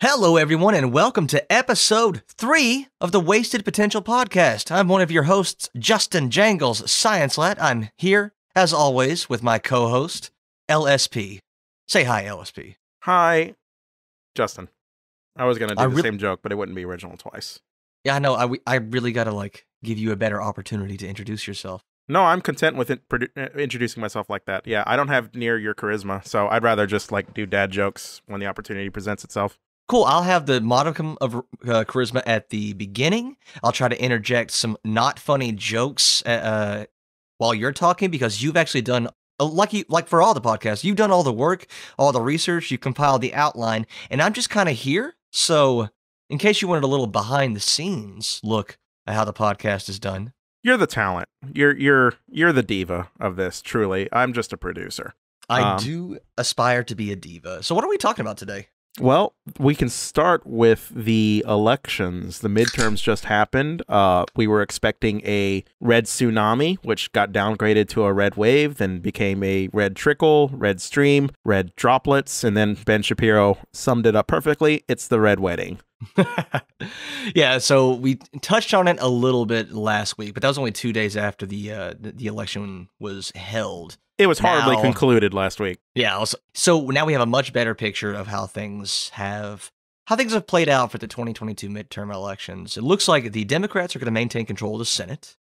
Hello, everyone, and welcome to episode three of the Wasted Potential podcast. I'm one of your hosts, Justin Jangles, Science Lad. I'm here, as always, with my co host, LSP. Say hi, LSP. Hi, Justin. I was gonna do I the real- same joke, but it wouldn't be original twice. Yeah, I know. I, I really got to, like, give you a better opportunity to introduce yourself. No, I'm content with it, produ- uh, introducing myself like that. Yeah, I don't have near your charisma, so I'd rather just like do dad jokes when the opportunity presents itself. Cool. I'll have the modicum of uh, charisma at the beginning. I'll try to interject some not funny jokes uh, uh, while you're talking because you've actually done uh, like you like for all the podcasts. You've done all the work, all the research. You compiled the outline, and I'm just kind of here. So, in case you wanted a little behind the scenes look at how the podcast is done, You're the talent. You're you're you're the diva of this. Truly, I'm just a producer. I Um, do aspire to be a diva. So, what are we talking about today? Well, we can start with the elections. The midterms just happened. Uh, we were expecting a red tsunami, which got downgraded to a red wave, then became a red trickle, red stream, red droplets, and then Ben Shapiro summed it up perfectly. It's the red wedding. yeah, so we touched on it a little bit last week, but that was only two days after the uh, the, election was held. It was horribly Now- concluded last week. Yeah, also, so now we have a much better picture of how things have how things have played out for the 2022 midterm elections. It looks like the Democrats are going to maintain control of the Senate,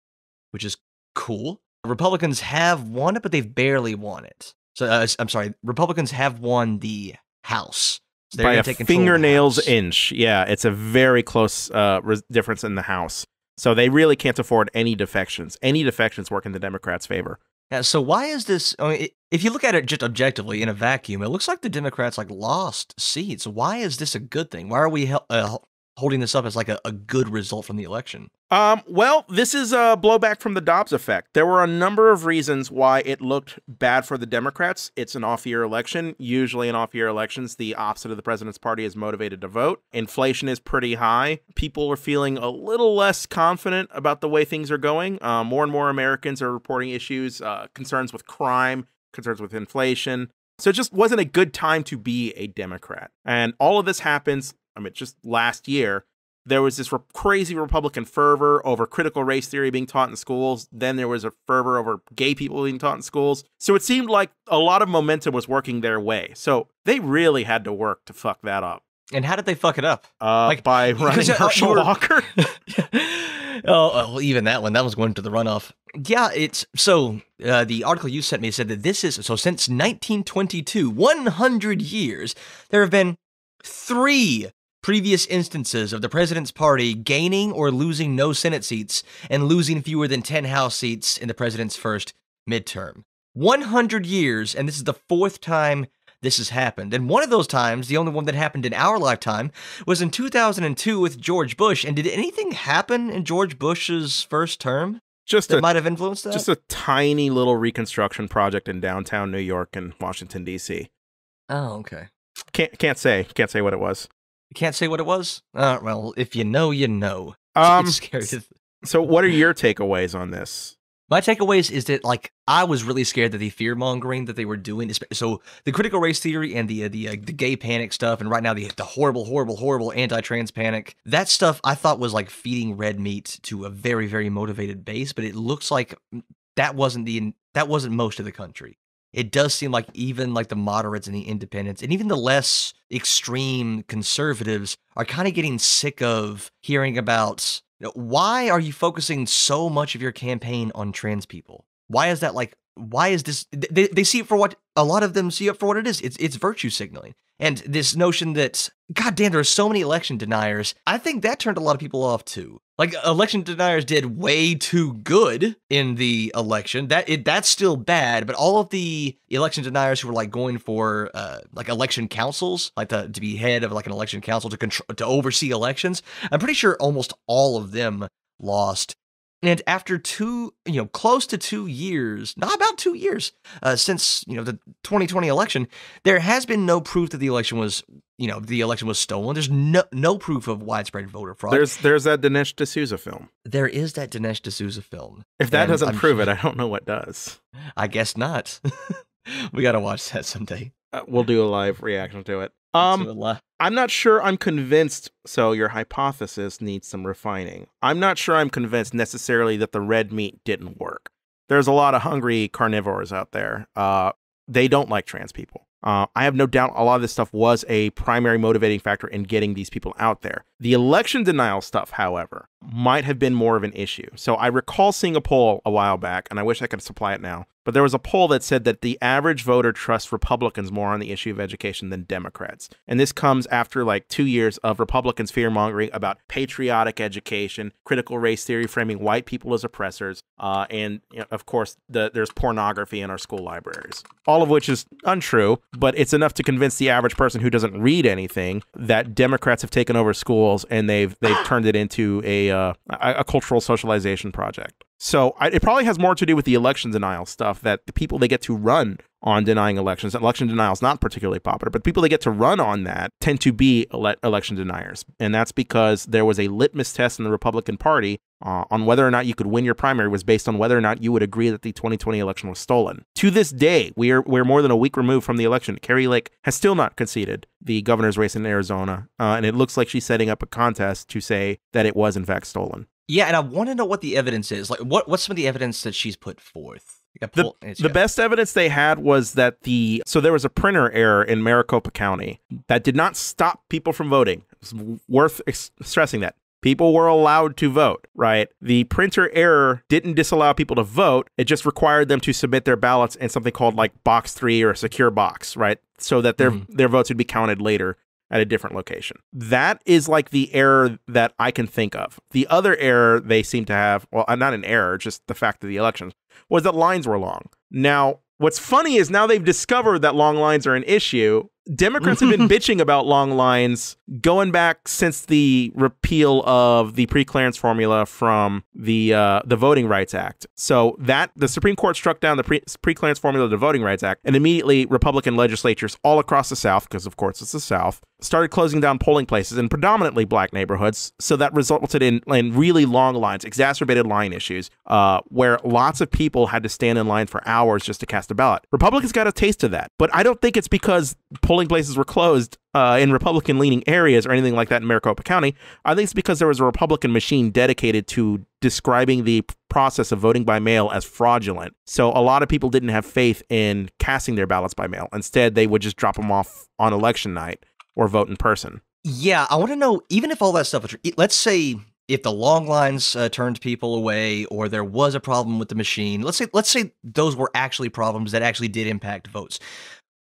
which is cool. Republicans have won it, but they've barely won it. So uh, I'm sorry, Republicans have won the House. They're By a take control of the fingernail's inch. Yeah, it's a very close uh, res- difference in the House. So they really can't afford any defections. Any defections work in the Democrats' favor. Yeah, so why is this? I mean, if you look at it just objectively in a vacuum, it looks like the Democrats like lost seats. Why is this a good thing? Why are we uh, holding this up as like a, a good result from the election? Um, well, this is a blowback from the Dobbs effect. There were a number of reasons why it looked bad for the Democrats. It's an off year election. Usually, in off year elections, the opposite of the president's party is motivated to vote. Inflation is pretty high. People are feeling a little less confident about the way things are going. Uh, more and more Americans are reporting issues, uh, concerns with crime, concerns with inflation. So it just wasn't a good time to be a Democrat. And all of this happens, I mean, just last year there was this re- crazy Republican fervor over critical race theory being taught in schools. Then there was a fervor over gay people being taught in schools. So it seemed like a lot of momentum was working their way. So they really had to work to fuck that up. And how did they fuck it up? Uh, Like, by running uh, Herschel were- Walker. oh, well, even that one, that was going to the runoff. Yeah, it's so uh, the article you sent me said that this is so since 1922, 100 years, there have been three previous instances of the president's party gaining or losing no Senate seats and losing fewer than 10 House seats in the president's first midterm. 100 years, and this is the fourth time this has happened. And one of those times, the only one that happened in our lifetime, was in 2002 with George Bush. And did anything happen in George Bush's first term just that a might have influenced that? just a tiny little reconstruction project in downtown New York and Washington D.C. oh, okay. Can't can't say can't say what it was. You can't say what it was? Uh, well, if you know, you know. Um, it's scary. to- so what are your takeaways on this? My takeaways is that like I was really scared that the fear mongering that they were doing. So the critical race theory and the uh, the uh, the gay panic stuff, and right now the the horrible, horrible, horrible anti-trans panic. That stuff I thought was like feeding red meat to a very, very motivated base. But it looks like that wasn't the that wasn't most of the country. It does seem like even like the moderates and the independents and even the less extreme conservatives are kind of getting sick of hearing about you know, why are you focusing so much of your campaign on trans people? Why is that like why is this they, they see it for what a lot of them see it for what it is. It's it's virtue signaling. And this notion that god damn there are so many election deniers, I think that turned a lot of people off too. Like election deniers did way too good in the election. That it that's still bad, but all of the election deniers who were like going for uh like election councils, like to, to be head of like an election council to control to oversee elections, I'm pretty sure almost all of them lost. And after two, you know, close to two years, not about two years, uh, since you know the 2020 election, there has been no proof that the election was, you know, the election was stolen. There's no no proof of widespread voter fraud. There's there's that Dinesh D'Souza film. there is that Dinesh D'Souza film. If that And doesn't I'm- prove it, I don't know what does. I guess not. we gotta watch that someday. Uh, we'll do a live reaction to it. Um, To a li- I'm not sure I'm convinced. So your hypothesis needs some refining. I'm not sure I'm convinced necessarily that the red meat didn't work. There's a lot of hungry carnivores out there. Uh, they don't like trans people. Uh, I have no doubt a lot of this stuff was a primary motivating factor in getting these people out there. The election denial stuff, however, might have been more of an issue. So I recall seeing a poll a while back, and I wish I could supply it now, but there was a poll that said that the average voter trusts Republicans more on the issue of education than Democrats. And this comes after like two years of Republicans fear mongering about patriotic education, critical race theory framing white people as oppressors, uh, and you know, of course, the, there's pornography in our school libraries. All of which is untrue, but it's enough to convince the average person who doesn't read anything that Democrats have taken over schools and they've they've turned it into a uh, a, a cultural socialization project. So I, it probably has more to do with the election denial stuff that the people they get to run on denying elections. Election denial is not particularly popular, but people they get to run on that tend to be ele- election deniers. And that's because there was a litmus test in the Republican Party uh, on whether or not you could win your primary was based on whether or not you would agree that the 2020 election was stolen. To this day, we are we're more than a week removed from the election. Kari Lake has still not conceded the governor's race in Arizona, uh, and it looks like she's setting up a contest to say that it was in fact stolen. Yeah, and I want to know what the evidence is. Like, what what's some of the evidence that she's put forth? The, the best evidence they had was that the so there was a printer error in Maricopa County that did not stop people from voting. It's worth ex- stressing that. People were allowed to vote, right? The printer error didn't disallow people to vote. It just required them to submit their ballots in something called like box 3 or a secure box, right? So that their Mhm. their votes would be counted later at a different location. That is like the error that I can think of. The other error they seem to have, well, uh, not an error, just the fact of the elections, was that lines were long. Now, what's funny is now they've discovered that long lines are an issue. Democrats have been bitching about long lines going back since the repeal of the pre-clearance formula from the uh, the Voting Rights Act. So that the Supreme Court struck down the pre- pre-clearance formula of the Voting Rights Act, and immediately Republican legislatures all across the South, because of course it's the South, started closing down polling places in predominantly black neighborhoods. So that resulted in, in really long lines, exacerbated line issues, uh, where lots of people had to stand in line for hours just to cast a ballot. Republicans got a taste of that, but I don't think it's because polling places were closed uh, in Republican leaning areas or anything like that in Maricopa County. I think it's because there was a Republican machine dedicated to describing the process of voting by mail as fraudulent. So a lot of people didn't have faith in casting their ballots by mail. Instead, they would just drop them off on election night or vote in person. Yeah, I want to know even if all that stuff. Let's say if the long lines uh, turned people away, or there was a problem with the machine. Let's say let's say those were actually problems that actually did impact votes.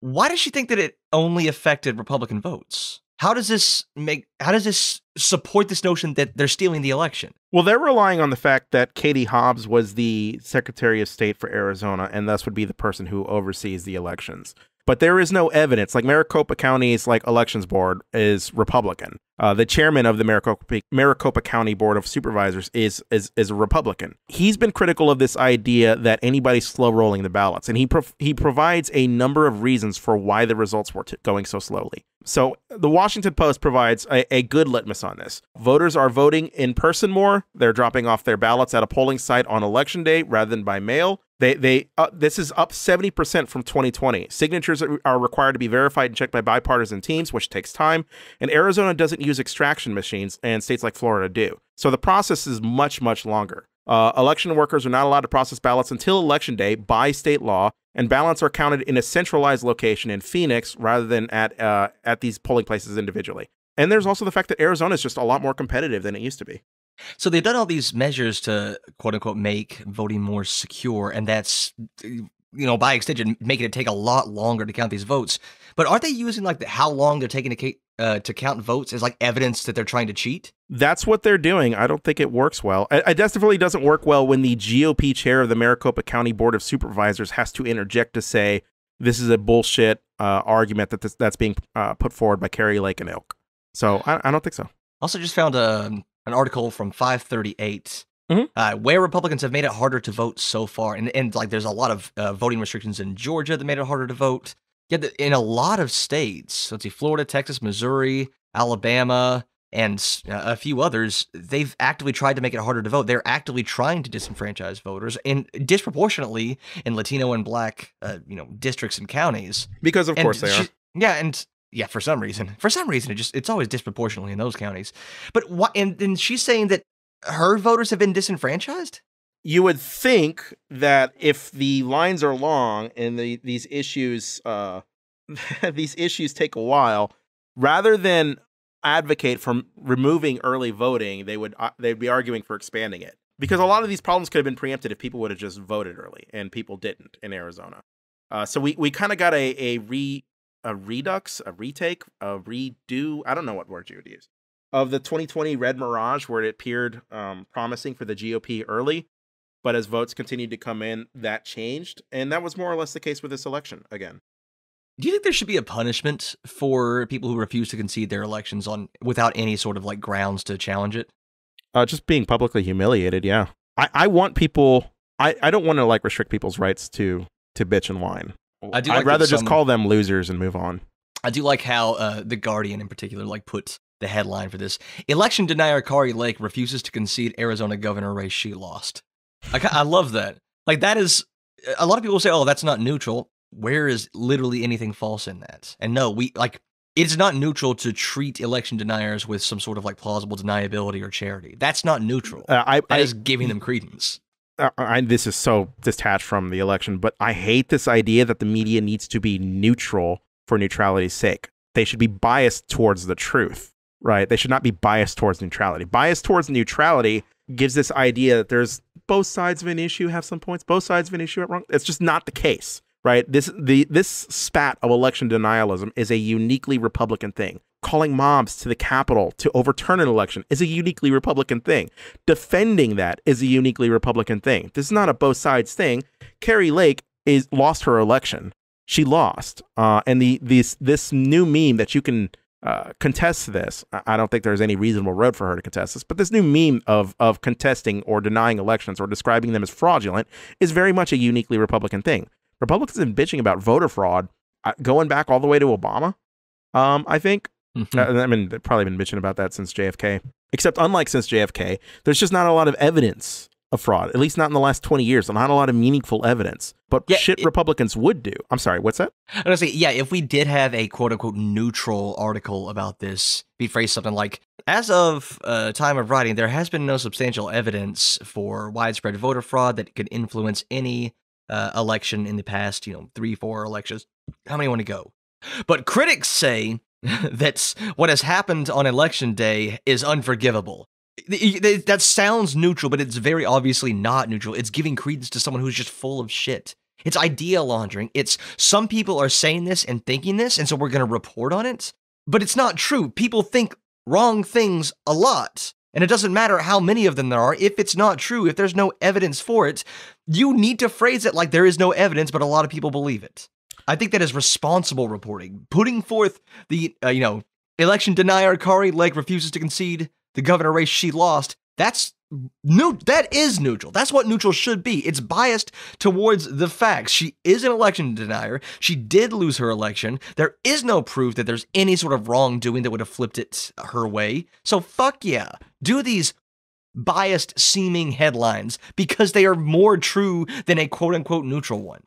Why does she think that it only affected Republican votes? How does this make? How does this support this notion that they're stealing the election? Well, they're relying on the fact that Katie Hobbs was the Secretary of State for Arizona and thus would be the person who oversees the elections. But there is no evidence. Like Maricopa County's like elections board is Republican. Uh, the chairman of the Maricopa, Maricopa County Board of Supervisors is, is is a Republican. He's been critical of this idea that anybody's slow rolling the ballots, and he he provides a number of reasons for why the results were going so slowly. So the Washington Post provides a, a good litmus on this. Voters are voting in person more. They're dropping off their ballots at a polling site on election day rather than by mail. They they uh, this is up 70% from 2020. Signatures are are required to be verified and checked by bipartisan teams, which takes time. And Arizona doesn't use extraction machines, and states like Florida do. So the process is much much longer. Uh, election workers are not allowed to process ballots until election day by state law, and ballots are counted in a centralized location in Phoenix rather than at uh, at these polling places individually. And there's also the fact that Arizona is just a lot more competitive than it used to be. So they've done all these measures to quote unquote make voting more secure, and that's you know by extension making it take a lot longer to count these votes. But aren't they using like the, how long they're taking to uh, to count votes as like evidence that they're trying to cheat? That's what they're doing. I don't think it works well. It it definitely doesn't work well when the GOP chair of the Maricopa County Board of Supervisors has to interject to say this is a bullshit uh, argument that this, that's being uh, put forward by Kari Lake and Ilk. So I, I don't think so. Also, just found a, an article from 538 Mhm. uh, where Republicans have made it harder to vote so far, and and like there's a lot of uh, voting restrictions in Georgia that made it harder to vote. The- in a lot of states. Let's see, Florida, Texas, Missouri, Alabama. and uh, a few others, they've actively tried to make it harder to vote. They're actively trying to disenfranchise voters, and disproportionately in Latino and Black, uh, you know, districts and counties. Because of And course they she- are. Yeah, and yeah, for some reason, for some reason, it just it's always disproportionately in those counties. But what? And and she's saying that her voters have been disenfranchised. You would think that if the lines are long and the, these issues uh, these issues take a while, rather than advocate for removing early voting, they would uh, they'd be arguing for expanding it because a lot of these problems could have been preempted if people would have just voted early, and people didn't in Arizona. Uh, so we, we kind of got a a re a redux, a retake, a redo. I don't know what word you would use of the 2020 Red Mirage, where it appeared um, promising for the GOP early, but as votes continued to come in, that changed, and that was more or less the case with this election again. Do you think there should be a punishment for people who refuse to concede their elections on without any sort of like grounds to challenge it? Uh, just being publicly humiliated, yeah. I, I want people. I, I don't want to like restrict people's rights to to bitch and whine. I do I'd like that rather just call them losers and move on. I do like how uh, the Guardian in particular like put the headline for this: election denier Kari Lake refuses to concede Arizona governor race she lost. I I love that. Like that is a lot of people say, "Oh, that's not neutral." Where is literally anything false in that? And no, we like it's not neutral to treat election deniers with some sort of like plausible deniability or charity. That's not neutral. Uh, I, That I, is giving them credence. uh, I, this is so detached from the election, but I hate this idea that the media needs to be neutral for neutrality's sake. They should be biased towards the truth, right? They should not be biased towards neutrality. Bias towards neutrality gives this idea that there's both sides of an issue have some points, both sides of an issue are wrong. It's just not the case, right? This the this spat of election denialism is a uniquely Republican thing. Calling mobs to the Capitol to overturn an election is a uniquely Republican thing defending that is a uniquely Republican thing. This is not a both sides thing. Kari Lake is lost her election. She lost, uh, and the this this new meme that you can uh, contest this. I- don't think there's any reasonable road for her to contest this, but this new meme of of contesting or denying elections or describing them as fraudulent is very much a uniquely Republican thing. Republicans have been bitching about voter fraud uh, going back all the way to Obama. Um, I think Mhm. uh, I mean, they've probably been bitching about that since JFK. Except, unlike since JFK, there's just not a lot of evidence of fraud. At least not in the last 20 years. And not a lot of meaningful evidence. But Yeah, shit it- Republicans would do. I'm sorry. What's that? I'm gonna say, yeah, if we did have a quote unquote neutral article about this, be phrased something like, as of uh, time of writing, there has been no substantial evidence for widespread voter fraud that could influence any uh, election in the past, you know, three, four elections. How many want to go? But critics say that what has happened on election day is unforgivable. Th- th- That sounds neutral, but it's very obviously not neutral. It's giving credence to someone who's just full of shit. It's idea laundering. It's some people are saying this and thinking this, and so we're going to report on it. But it's not true. People think wrong things a lot. And it doesn't matter how many of them there are. If it's not true, if there's no evidence for it, you need to phrase it like there is no evidence, but a lot of people believe it. I think that is responsible reporting. Putting forth the, uh, you know, election denier Kari Lake refuses to concede the governor race she lost. That's new. That is neutral. That's what neutral should be. It's biased towards the facts. She is an election denier. She did lose her election. There is no proof that there's any sort of wrongdoing that would have flipped it her way. So fuck yeah. Do these biased seeming headlines because they are more true than a quote unquote neutral one.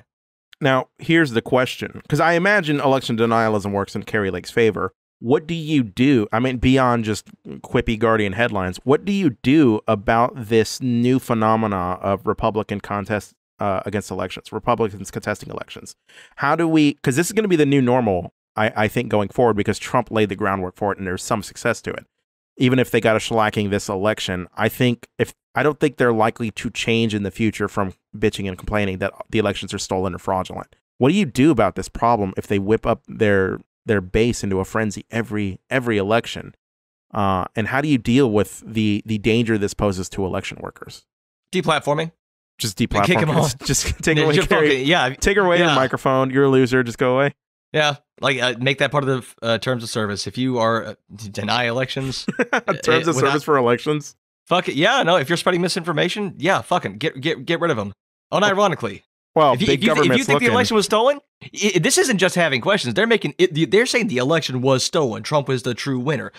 Now, here's the question because I imagine election denialism works in Kari Lake's favor. What do you do? I mean, beyond just quippy Guardian headlines, what do you do about this new phenomena of Republican contest uh, against elections, Republicans contesting elections? How do we, because this is going to be the new normal, I, I think, going forward because Trump laid the groundwork for it and there's some success to it. Even if they got a shellacking this election, I think if I don't think they're likely to change in the future from bitching and complaining that the elections are stolen or fraudulent. What do you do about this problem if they whip up their their base into a frenzy every every election? Uh, and how do you deal with the the danger this poses to election workers? Deplatforming. Just Kick deplatform. 'em Just, off. just take away, fucking- yeah, take away your Yeah. microphone. You're a loser. Just go away. yeah. Like uh, make that part of the uh, terms of service. If you are uh, deny elections, Terms of without- service for elections. fuck it. Yeah, no. If you're spreading misinformation, yeah, fucking get get get rid of them. Unironically, Well, if you, big if you, if you think looking. the election was stolen, i this isn't just having questions. They're making it. They're saying the election was stolen. Trump was the true winner.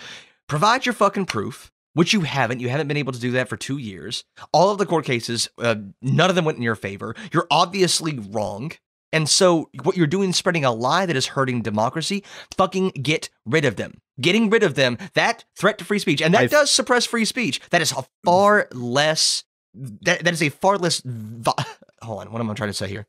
provide your fucking proof, which you haven't. You haven't been able to do that for two years. All of the court cases, uh, none of them went in your favor. You're obviously wrong. And so what you're doing is spreading a lie that is hurting democracy. Fucking get rid of them. Getting rid of them, that threat to free speech, and that I've- does suppress free speech. That is a far less that, that is a far less vi- hold on, what am I trying to say here?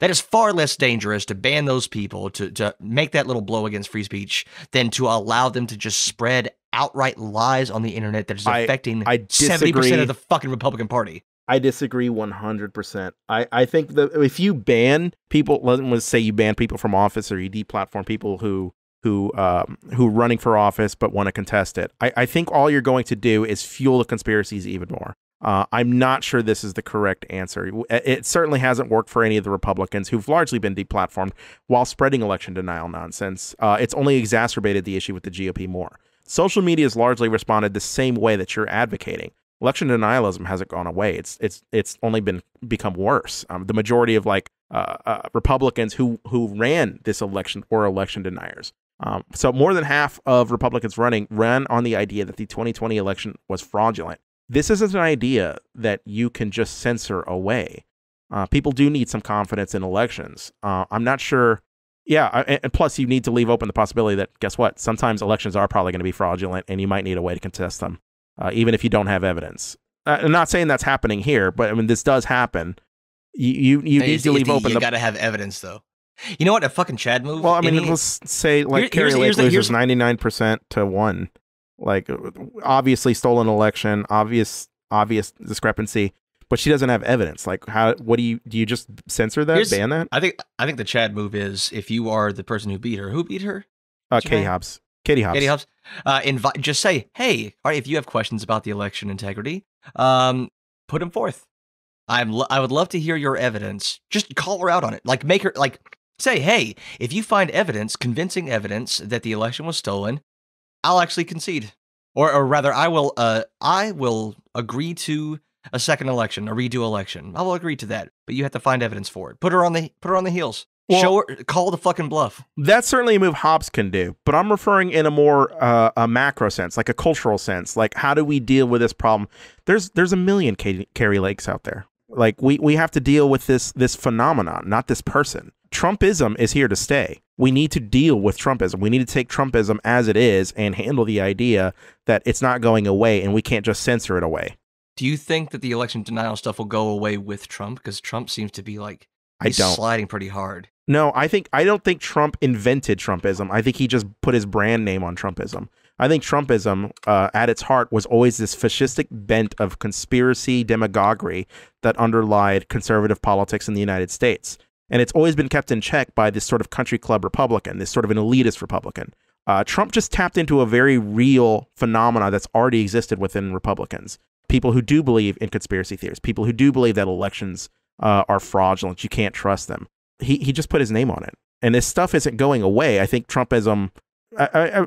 That is far less dangerous to ban those people to to make that little blow against free speech than to allow them to just spread outright lies on the internet that is I- affecting I seventy percent of the fucking Republican Party. I disagree 100%. I, I think that if you ban people, let's say you ban people from office or you deplatform people who who um, who running for office but want to contest it, I, I think all you're going to do is fuel the conspiracies even more. Uh, I'm not sure this is the correct answer. It it certainly hasn't worked for any of the Republicans who've largely been deplatformed while spreading election denial nonsense. Uh, it's only exacerbated the issue with the GOP more. Social media has largely responded the same way that you're advocating election denialism hasn't gone away. It's it's it's only been become worse. Um, the majority of like uh, uh, Republicans who who ran this election were election deniers. Um, so more than half of Republicans running ran on the idea that the 2020 election was fraudulent. This isn't an idea that you can just censor away. Uh, people do need some confidence in elections. Uh, I'm not sure. Yeah, I- and, plus you need to leave open the possibility that guess what? Sometimes elections are probably going to be fraudulent, and you might need a way to contest them uh, even if you don't have evidence. Uh, I'm not saying that's happening here, but I mean this does happen. You you, you need to leave open You the. got to have evidence, though. You know what? A fucking Chad move. well, I mean, Any- let's say like Here- Kari Lake loses here's- 99 percent to one, like obviously stolen election, obvious obvious discrepancy, but she doesn't have evidence. Like how? What do you do? You just censor that, Here's- ban that? I think I think the Chad move is if you are the person who beat her, who beat her? Uh, Katie? Hobbs. Katie Hobbs. Katie Hobbs. Uh, invite. Just say, hey, all right. If you have questions about the election integrity, um, put them forth. I'm. Lo- I would love to hear your evidence. Just call her out on it. Like make her like say, hey, if you find evidence, convincing evidence that the election was stolen, I'll actually concede, or or rather, I will. Uh, I will agree to a second election, a redo election. I will agree to that, but you have to find evidence for it. Put her on the put her on the heels. Well- Show her. Call the fucking bluff. That's certainly a move Hobbs can do, but I'm referring in a more uh, a macro sense, like a cultural sense. Like, how do we deal with this problem? There's there's a million Katie, Kari Lakes out there. Like, we we have to deal with this this phenomenon, not this person. Trumpism is here to stay. We need to deal with Trumpism. We need to take Trumpism as it is and handle the idea that it's not going away, and we can't just censor it away. Do you think that the election denial stuff will go away with Trump? Because Trump seems to be like I don't. sliding pretty hard. No, I think I don't think Trump invented Trumpism. I think he just put his brand name on Trumpism. I think Trumpism, uh, at its heart, was always this fascistic bent of conspiracy demagoguery that underlied conservative politics in the United States, and it's always been kept in check by this sort of country club Republican, this sort of an elitist Republican. Uh, Trump just tapped into a very real phenomena that's already existed within Republicans. People who do believe in conspiracy theories, people who do believe that elections uh, are fraudulent, you can't trust them he he just put his name on it, and this stuff isn't going away. I think Trumpism,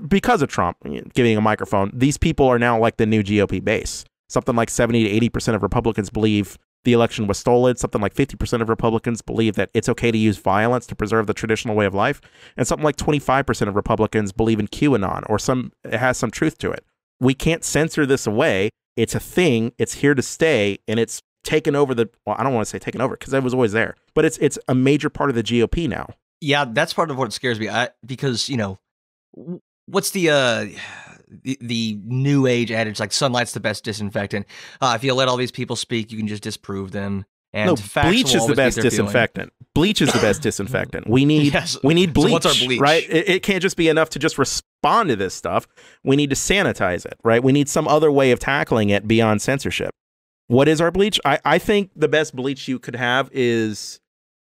Because of Trump giving a microphone, these people are now like the new GOP base. Something like seventy to eighty percent of Republicans believe the election was stolen. Something like fifty percent of Republicans believe that it's okay to use violence to preserve the traditional way of life, and something like twenty five percent of Republicans believe in QAnon or some it has some truth to it. We can't censor this away. It's a thing. It's here to stay, and it's taken over the. Well, I don't want to say taken over because it was always there, but it's it's a major part of the GOP now. Yeah, that's part of what scares me. I because you know, what's the uh the, the new age adage like sunlight's the best disinfectant. Uh, if you let all these people speak, you can just disprove them. And no, bleach is the best their feeling. disinfectant. Bleach is the best disinfectant. We need Yes. we need So bleach. our bleach? Right? It, it can't just be enough to just respond to this stuff. We need to sanitize it. Right? We need some other way of tackling it beyond censorship. What is our bleach? I, I think the best bleach you could have is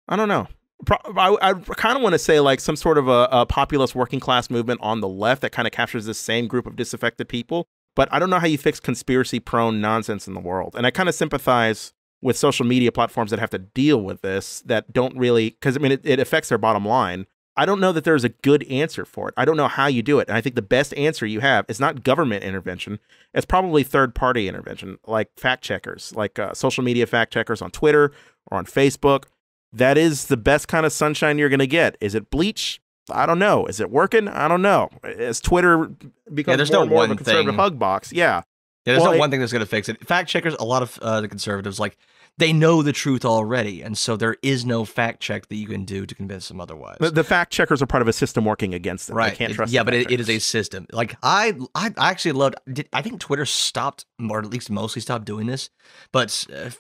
I don't know. I, I kind of want to say like some sort of a, a populist working class movement on the left that kind of captures the same group of disaffected people. But I don't know how you fix conspiracy prone nonsense in the world. And I kind of sympathize with social media platforms that have to deal with this that don't really, because I mean, it, it affects their bottom line. I don't know that there's a good answer for it. I don't know how you do it. And I think the best answer you have is not government intervention. It's probably third party intervention, like fact checkers, like uh, social media fact checkers on Twitter or on Facebook. That is the best kind of sunshine you're going to get. Is it bleach? I don't know. Is it working? I don't know. As Twitter becomes there's more no more one of a conservative thing. hug box, yeah. Yeah, there's Well, not it- one thing that's going to fix it. Fact checkers, a lot of uh, the conservatives, like they know the truth already, and so there is no fact check that you can do to convince them otherwise. The, the fact checkers are part of a system working against them. I right? can't It- trust. yeah, the but it, it is a system. Like I, I actually loved. Did, I think Twitter stopped, or at least mostly stopped doing this, but uh,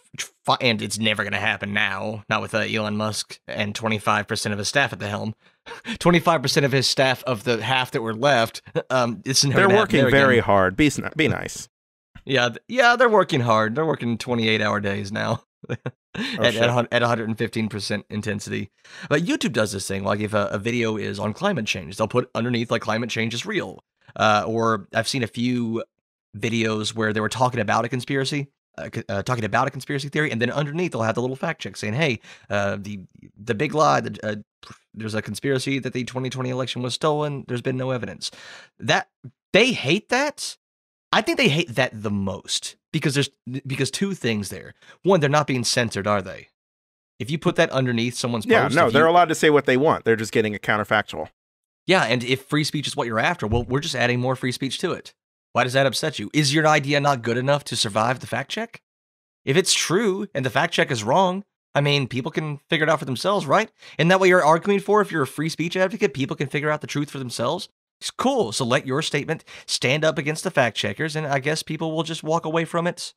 and it's never going to happen now. Not with uh, Elon Musk and 25 percent of his staff at the helm. 25 percent of his staff of the half that were left. Um, it's They're working very again. hard. Be be nice. Yeah, th- yeah, they're working hard. They're working 28 hour days now. at, shit. at, at 115% intensity. But YouTube does this thing, like if a, a video is on climate change, they'll put underneath like climate change is real. Uh, or I've seen a few videos where they were talking about a conspiracy, uh, uh, talking about a conspiracy theory, and then underneath they'll have the little fact check saying, "Hey, uh, the the big lie, the, uh, there's a conspiracy that the 2020 election was stolen. There's been no evidence." That they hate that. I think they hate that the most because there's because two things there. One, they're not being censored, are they? If you put that underneath someone's Yeah, post, no, they're you- allowed to say what they want. They're just getting a counterfactual. Yeah, and if free speech is what you're after, well, we're just adding more free speech to it. Why does that upset you? Is your idea not good enough to survive the fact check? If it's true and the fact check is wrong, I mean, people can figure it out for themselves, right? And that what you're arguing for, if you're a free speech advocate, people can figure out the truth for themselves. Cool. So let your statement stand up against the fact checkers, and I guess people will just walk away from it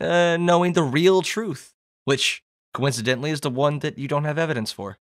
uh, knowing the real truth, which coincidentally is the one that you don't have evidence for.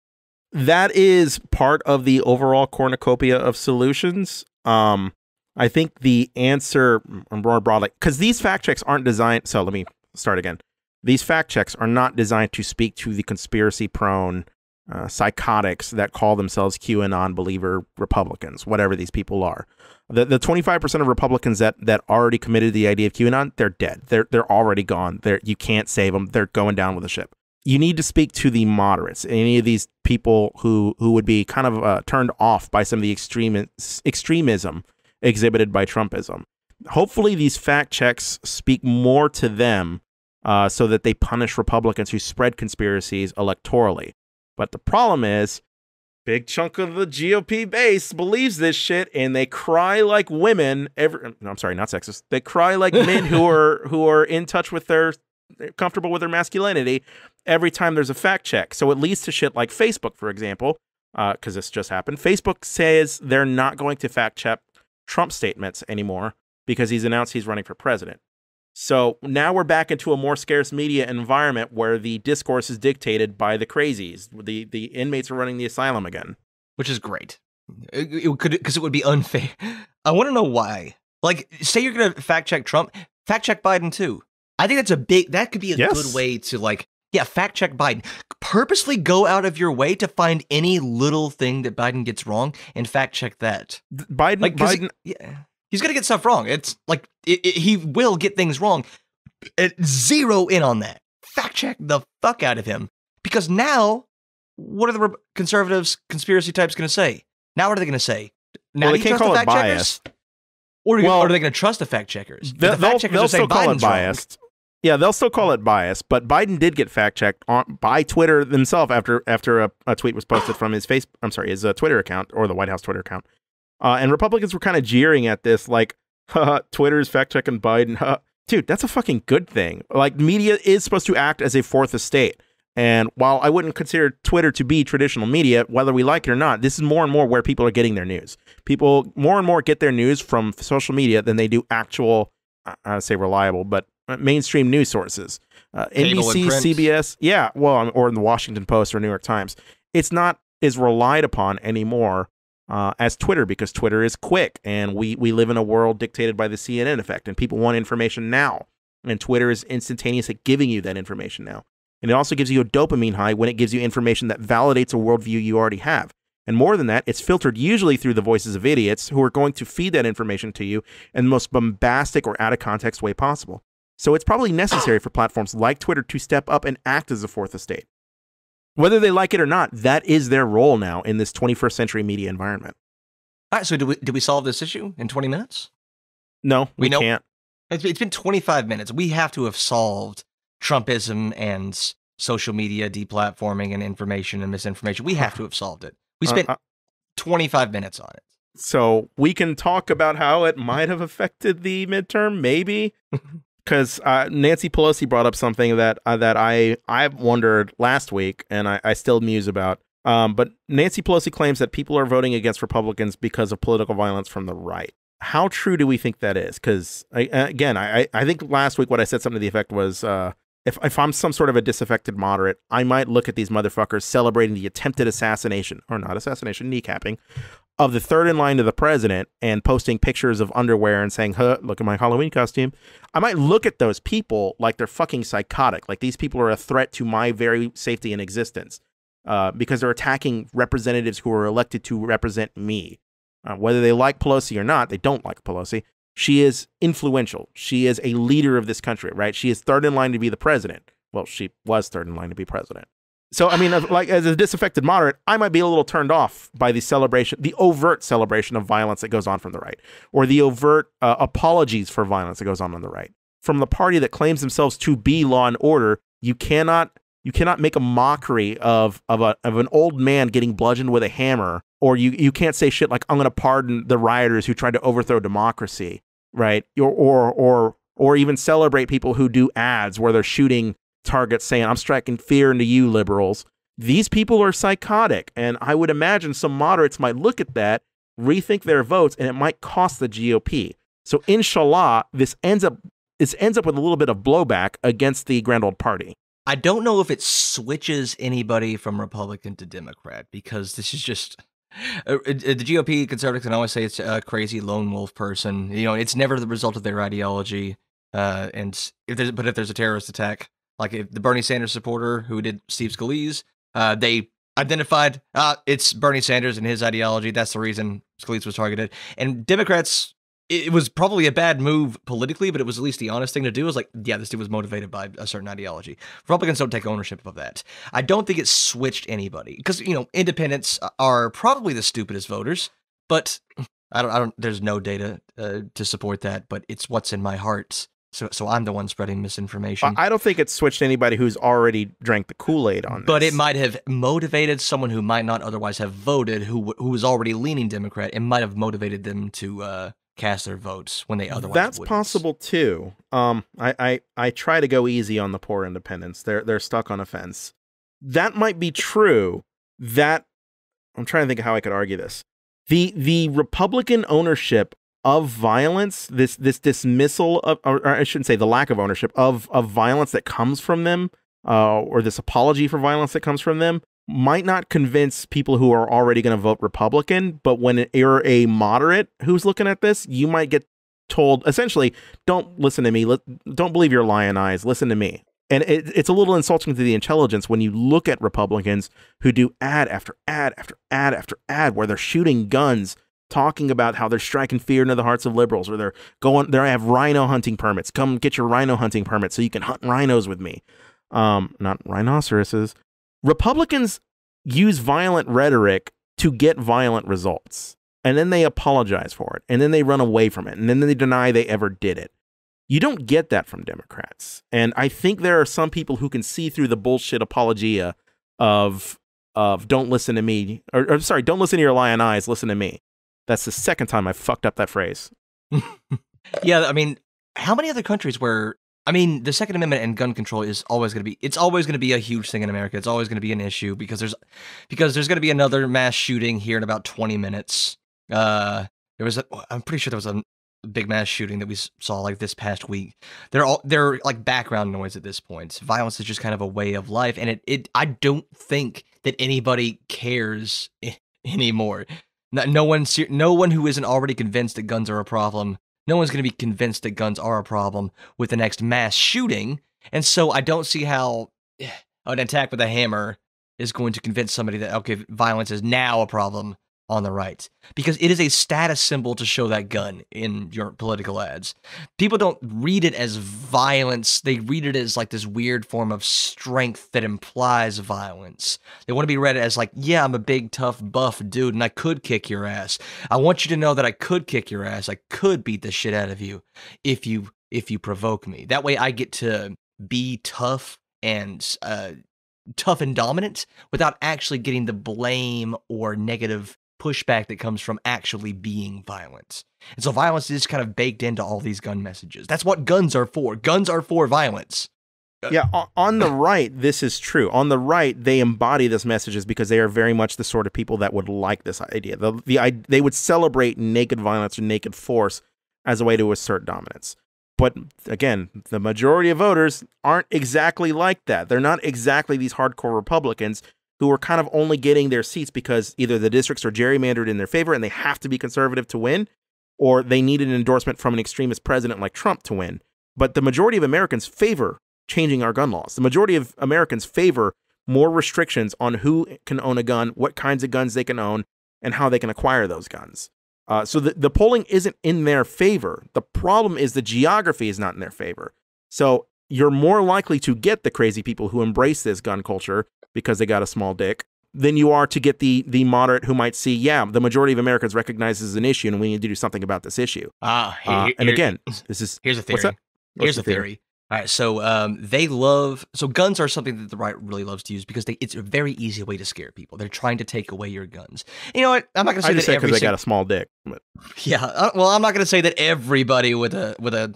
that is part of the overall cornucopia of solutions. Um, I think the answer more broadly, because these fact checks aren't designed. So let me start again. These fact checks are not designed to speak to the conspiracy prone uh, psychotics that call themselves QAnon believer Republicans, whatever these people are. The the 25% of Republicans that that already committed the idea of QAnon, they're dead. They're they're already gone. They're you can't save them. They're going down with the ship you need to speak to the moderates, any of these people who who would be kind of uh, turned off by some of the extreme extremism exhibited by Trumpism. Hopefully, these fact checks speak more to them, uh, so that they punish Republicans who spread conspiracies electorally. But the problem is, big chunk of the GOP base believes this shit, and they cry like women. Every, no, I'm sorry, not sexist. They cry like men who are who are in touch with their comfortable with their masculinity every time there's a fact check. So it leads to shit like Facebook, for example, uh, because this just happened. Facebook says they're not going to fact check Trump statements anymore because he's announced he's running for president. So now we're back into a more scarce media environment where the discourse is dictated by the crazies. The the inmates are running the asylum again. which is great. It, it could because it would be unfair. I want to know why. Like, say you're gonna fact check Trump, fact check Biden too. I think that's a big. That could be a Yes. good way to like, yeah, fact check Biden. Purposely go out of your way to find any little thing that Biden gets wrong and fact check that. Th- Biden Like, he- Biden yeah, he's gonna get stuff wrong. It's like it, it- he will get things wrong. It, zero in on that. Fact check the fuck out of him because now, what are the re- conservatives, conspiracy types going to say? Now, what are they going to say? Now Well, they can't call the it biased. Or, Well, or are they going to trust the fact checkers? They'll, the fact checkers they'll are saying still call it Biden's wrong. biased. Yeah, they'll still call it biased, but Biden did get fact checked on by Twitter himself after after a, a tweet was posted from his face. I'm sorry, his uh, Twitter account or the White House Twitter account. Uh, and Republicans were kind of jeering at this, like, Twitter's fact checking Biden. Haha. Dude, that's a fucking good thing. Like, media is supposed to act as a fourth estate. And while I wouldn't consider Twitter to be traditional media, whether we like it or not, this is more and more where people are getting their news. People more and more get their news from social media than they do actual, I I would say reliable, but uh, mainstream news sources. Uh, NBC. CBS, yeah, well, um, or in the Washington Post or New York Times. It's not as relied upon anymore uh, as Twitter because Twitter is quick, and we we live in a world dictated by the CNN effect, and people want information now, and Twitter is instantaneous at giving you that information now. And it also gives you a dopamine high when it gives you information that validates a worldview you already have. And more than that, it's filtered usually through the voices of idiots who are going to feed that information to you in the most bombastic or out of context way possible. So it's probably necessary for platforms like Twitter to step up and act as a fourth estate. Whether they like it or not, that is their role now in this 21st century media environment. All right, so did we, did we solve this issue in 20 minutes? No, we, We know- can't. It's, it's been 25 minutes. We have to have solved Trumpism and social media deplatforming and information and misinformation. We have to have solved it. We Uh, spent uh, 25 minutes on it. So we can talk about how it might have affected the midterm, maybe. Because uh, Nancy Pelosi brought up something that uh, that I I wondered last week, and I, I still muse about. Um, but Nancy Pelosi claims that people are voting against Republicans because of political violence from the right. How true do we think that is? Because again, I I think last week what I said something to the effect was uh, if if I'm some sort of a disaffected moderate, I might look at these motherfuckers celebrating the attempted assassination or not assassination, kneecapping of the third in line to the president and posting pictures of underwear and saying, huh, look at my Halloween costume. I might look at those people like they're fucking psychotic. Like these people are a threat to my very safety and existence uh, because they're attacking representatives who are elected to represent me. Uh, whether they like Pelosi or not, they don't like Pelosi. She is influential. She is a leader of this country, right? She is third in line to be the president. Well, she was third in line to be president. So, I mean, like as a disaffected moderate, I might be a little turned off by the celebration, the overt celebration of violence that goes on from the right, or the overt uh, apologies for violence that goes on on the right. From the party that claims themselves to be law and order, you cannot you cannot make a mockery of of a of an old man getting bludgeoned with a hammer, or you you can't say shit like I'm going to pardon the rioters who tried to overthrow democracy, right? Or or or or even celebrate people who do ads where they're shooting targets saying, I'm striking fear into you, liberals. These people are psychotic. And I would imagine some moderates might look at that, rethink their votes, and it might cost the GOP. So inshallah, this ends up this ends up with a little bit of blowback against the grand old party. I don't know if it switches anybody from Republican to Democrat because this is just uh, uh the GOP conservatives can always say it's a crazy lone wolf person. You know, it's never the result of their ideology. Uh, and if there's, but if there's a terrorist attack, like if the Bernie Sanders supporter who did Steve Scalise, uh, they identified uh, it's Bernie Sanders and his ideology. That's the reason Scalise was targeted. And Democrats, it was probably a bad move politically, but it was at least the honest thing to do. Is like, yeah, this dude was motivated by a certain ideology. Republicans don't take ownership of that. I don't think it switched anybody because you know independents are probably the stupidest voters, but I don't. I don't. There's no data uh, to support that, but it's what's in my heart so, so I'm the one spreading misinformation. I don't think it's switched anybody who's already drank the Kool Aid on this. But it might have motivated someone who might not otherwise have voted, who who was already leaning Democrat. It might have motivated them to uh, cast their votes when they otherwise. That's wouldn't. possible too. Um, I, I I try to go easy on the poor independents. They're they're stuck on a fence. That might be true. That I'm trying to think of how I could argue this. The the Republican ownership of violence, this this dismissal of, or, I shouldn't say the lack of ownership of of violence that comes from them, uh, or this apology for violence that comes from them, might not convince people who are already going to vote Republican. But when you're a moderate who's looking at this, you might get told essentially, "Don't listen to me. Don't believe your lion eyes. Listen to me." And it, it's a little insulting to the intelligence when you look at Republicans who do ad after ad after ad after ad where they're shooting guns talking about how they're striking fear into the hearts of liberals or they're going they have rhino hunting permits. Come get your rhino hunting permit so you can hunt rhinos with me. Um not rhinoceroses. Republicans use violent rhetoric to get violent results and then they apologize for it and then they run away from it and then they deny they ever did it. You don't get that from democrats and i think there are some people who can see through the bullshit apologia of of don't listen to me or, or sorry don't listen to your lion eyes listen to me that's the second time I fucked up that phrase. yeah, I mean, how many other countries where I mean, the Second Amendment and gun control is always going to be it's always going to be a huge thing in America. It's always going to be an issue because there's because there's going to be another mass shooting here in about 20 minutes. Uh there was a, I'm pretty sure there was a big mass shooting that we saw like this past week. They're all they're like background noise at this point. Violence is just kind of a way of life and it it I don't think that anybody cares anymore. No, one, no one who isn't already convinced that guns are a problem, no one's going to be convinced that guns are a problem with the next mass shooting. And so I don't see how an attack with a hammer is going to convince somebody that okay, violence is now a problem on the right because it is a status symbol to show that gun in your political ads. People don't read it as violence, they read it as like this weird form of strength that implies violence. They want to be read as like, yeah, I'm a big, tough, buff dude and I could kick your ass. I want you to know that I could kick your ass. I could beat the shit out of you if you if you provoke me. That way I get to be tough and uh tough and dominant without actually getting the blame or negative pushback that comes from actually being violent. And so violence is kind of baked into all these gun messages. That's what guns are for. Guns are for violence. Uh, yeah, on the right, this is true. On the right, they embody this messages because they are very much the sort of people that would like this idea. The, the they would celebrate naked violence or naked force as a way to assert dominance. But again, the majority of voters aren't exactly like that. They're not exactly these hardcore Republicans who are kind of only getting their seats because either the districts are gerrymandered in their favor and they have to be conservative to win, or they need an endorsement from an extremist president like Trump to win. But the majority of Americans favor changing our gun laws. The majority of Americans favor more restrictions on who can own a gun, what kinds of guns they can own, and how they can acquire those guns. Uh, so the, the polling isn't in their favor. The problem is the geography is not in their favor. So you're more likely to get the crazy people who embrace this gun culture because they got a small dick than you are to get the the moderate who might see, yeah, the majority of Americans recognize this as an issue and we need to do something about this issue. Ah, uh, and again, this is here's a theory. What's What's here's a theory? theory. All right, so um, they love so guns are something that the right really loves to use because they, it's a very easy way to scare people. They're trying to take away your guns. You know what? I'm not going to say I just that because they got a small dick. But. Yeah, uh, well, I'm not going to say that everybody with a with a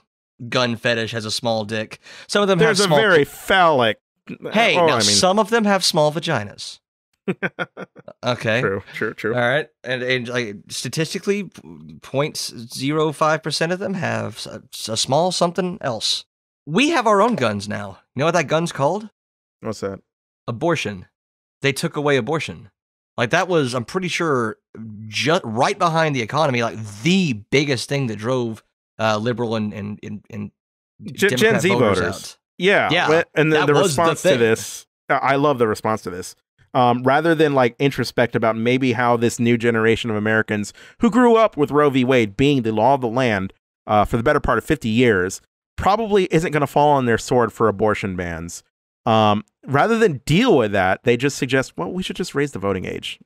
gun fetish has a small dick. Some of them There's a very phallic. Hey, oh, now I mean... some of them have small vaginas. okay. True. True. True. All right, and and like statistically, 0.05 percent of them have a, a small something else. We have our own guns now. You know what that gun's called? What's that? Abortion. They took away abortion. Like that was, I'm pretty sure, just right behind the economy, like the biggest thing that drove uh, liberal and and and, and Gen Z voters. voters. Yeah, yeah. And the, the response the to this, I love the response to this. Um, rather than like introspect about maybe how this new generation of Americans who grew up with Roe v. Wade being the law of the land uh, for the better part of 50 years probably isn't going to fall on their sword for abortion bans. Um, rather than deal with that, they just suggest, well, we should just raise the voting age.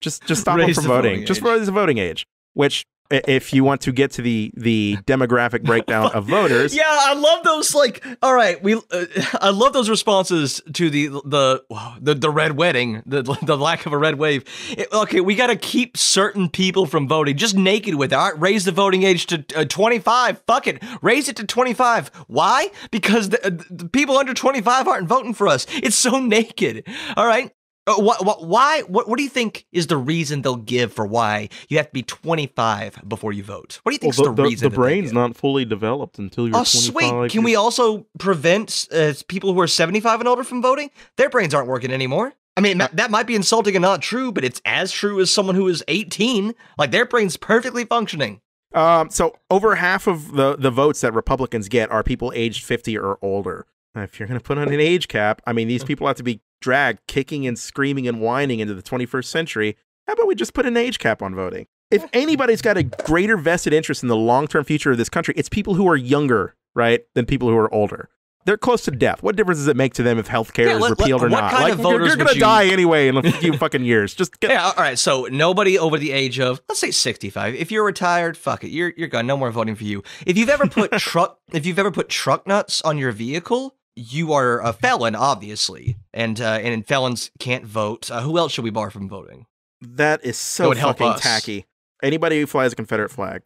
Just just stop them from voting. voting just raise the voting age, which if you want to get to the the demographic breakdown of voters. Yeah, I love those. Like, all right, we, uh, I love those responses to the the the, the red wedding, the the lack of a red wave. It, okay, we got to keep certain people from voting, just naked with it. All right, raise the voting age to uh, 25. Fuck it, raise it to 25. Why? Because the, uh, the people under 25 aren't voting for us. It's so naked. All right, what, what, why? What, what do you think is the reason they'll give for why you have to be 25 before you vote? What do you think well, the, the, the, reason? The brain's not fully developed until you're oh, 25. sweet. Can we also prevent uh, people who are 75 and older from voting? Their brains aren't working anymore. I mean, uh, that might be insulting and not true, but it's as true as someone who is 18. Like their brain's perfectly functioning. Um, so over half of the the votes that Republicans get are people aged 50 or older. If you're going to put on an age cap, I mean, these people have to be dragged kicking and screaming and whining into the 21st century. How about we just put an age cap on voting? If anybody's got a greater vested interest in the long term future of this country, it's people who are younger, right, than people who are older. They're close to death. What difference does it make to them if health care yeah, is let, repealed let, or not? Like, you're, you're going to you... die anyway in a few fucking years. Just get... yeah. All right. So nobody over the age of let's say 65. If you're retired, fuck it. You're you're gone. No more voting for you. If you've ever put truck if you've ever put truck nuts on your vehicle, you are a felon, obviously, and uh, and felons can't vote. Uh, who else should we bar from voting? That is so fucking tacky. Anybody who flies a Confederate flag.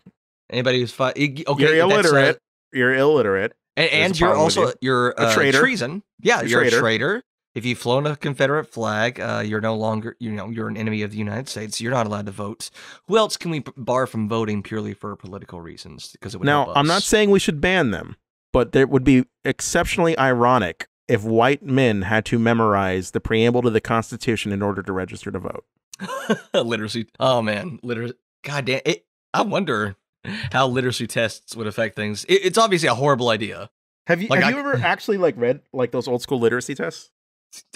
Anybody who's fi- okay, you're uh, illiterate. You're illiterate, and, and you're also you. you're uh, a traitor. Treason. Yeah, a you're traitor. a traitor. If you've flown a Confederate flag, uh, you're no longer, you know, you're an enemy of the United States. You're not allowed to vote. Who else can we bar from voting purely for political reasons? Because it would now, I'm not saying we should ban them but it would be exceptionally ironic if white men had to memorize the preamble to the Constitution in order to register to vote. literacy. Oh man, literacy. God damn it. I wonder how literacy tests would affect things. It, it's obviously a horrible idea. Have you like, have I, you ever actually like read like those old school literacy tests?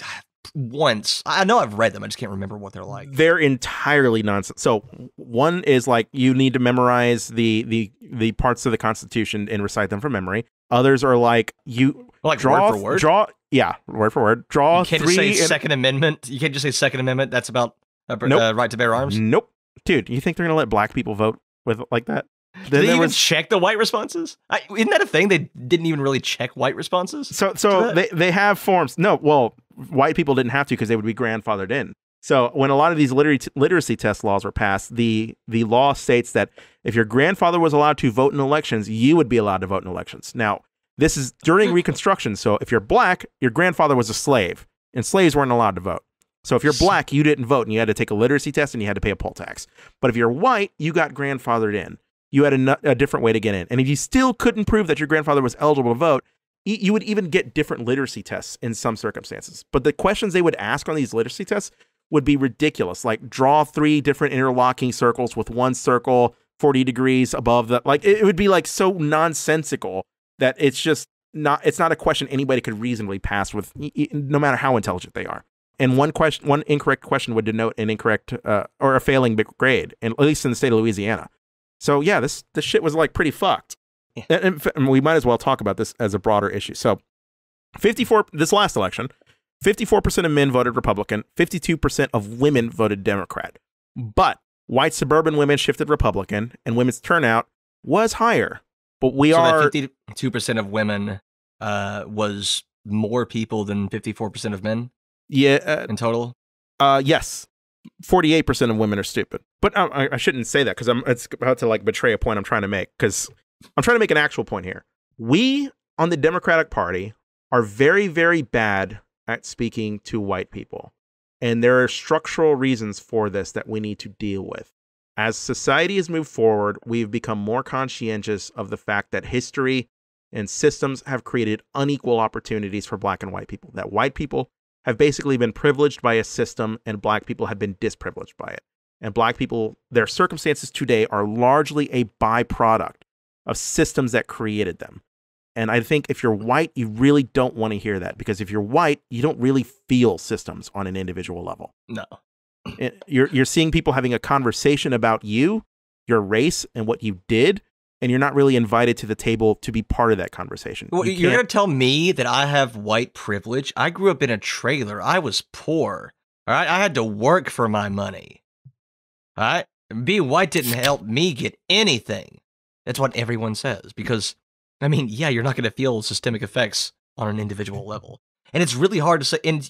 Once. I know I've read them. I just can't remember what they're like. They're entirely nonsense. So one is like you need to memorize the the the parts of the Constitution and recite them from memory. Others are like you like draw word for word. Draw yeah, word for word. Draw you can't three. Just say Second Amendment. You can't just say Second Amendment. That's about uh, nope. uh, right to bear arms. Nope, dude. You think they're gonna let black people vote with like that? Did they even was, check the white responses? I, isn't that a thing? They didn't even really check white responses. So, so they they have forms. No, well, white people didn't have to because they would be grandfathered in. So when a lot of these literacy, literacy test laws were passed, the the law states that if your grandfather was allowed to vote in elections, you would be allowed to vote in elections. Now, this is during Reconstruction. So if you're black, your grandfather was a slave, and slaves weren't allowed to vote. So if you're black, you didn't vote, and you had to take a literacy test, and you had to pay a poll tax. But if you're white, you got grandfathered in. You had a, a different way to get in, and if you still couldn't prove that your grandfather was eligible to vote, you would even get different literacy tests in some circumstances. But the questions they would ask on these literacy tests would be ridiculous. Like draw three different interlocking circles with one circle 40 degrees above the like it would be like so nonsensical that it's just not it's not a question anybody could reasonably pass with no matter how intelligent they are. And one question one incorrect question would denote an incorrect uh, or a failing grade, and at least in the state of Louisiana. So yeah, this this shit was like pretty fucked. Yeah. And, and we might as well talk about this as a broader issue. So 54 this last election 54% of men voted Republican, 52% of women voted Democrat. But white suburban women shifted Republican, and women's turnout was higher. But we so are fifty-two percent of women uh, was more people than fifty-four percent of men yeah, uh, in total. uh yes. 48% of women are stupid. But I, I shouldn't say that cuz I'm it's about to like betray a point I'm trying to make cuz I'm trying to make an actual point here. We on the Democratic Party are very very bad at speaking to white people. And there are structural reasons for this that we need to deal with. As society has moved forward, we've become more conscientious of the fact that history and systems have created unequal opportunities for black and white people. That white people have basically been privileged by a system and black people have been disprivileged by it. And black people, their circumstances today are largely a byproduct of systems that created them. And I think if you're white, you really don't want to hear that because if you're white, you don't really feel systems on an individual level. No. It- You're you're seeing people having a conversation about you, your race, and what you did, and you're not really invited to the table to be part of that conversation. Well, You you are gonna tell me that I have white privilege? I grew up in a trailer. I was poor. All right, I had to work for my money. All right, being white didn't help me get anything. That's what everyone says because, I mean, yeah, you're not gonna feel systemic effects on an individual level, and it's really hard to say. And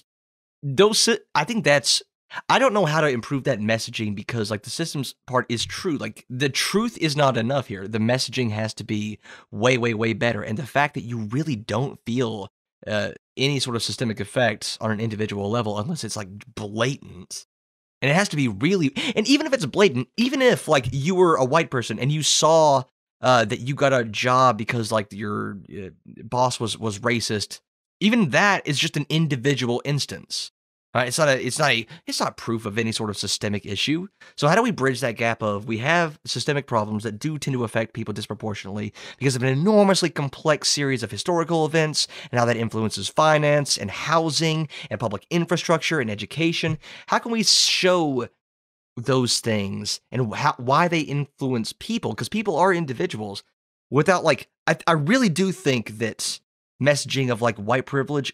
those, I think that's. I don't know how to improve that messaging because, like, the systems part is true. Like, the truth is not enough here. The messaging has to be way, way, way better. And the fact that you really don't feel uh, any sort of systemic effects on an individual level unless it's like blatant. And it has to be really, and even if it's blatant, even if like you were a white person and you saw uh, that you got a job because like your uh, boss was was racist, even that is just an individual instance. Right? It's not a, it's not a, it's not proof of any sort of systemic issue. So how do we bridge that gap of we have systemic problems that do tend to affect people disproportionately because of an enormously complex series of historical events and how that influences finance and housing and public infrastructure and education? How can we show those things and how, why they influence people? Because people are individuals without like, I, I really do think that messaging of like white privilege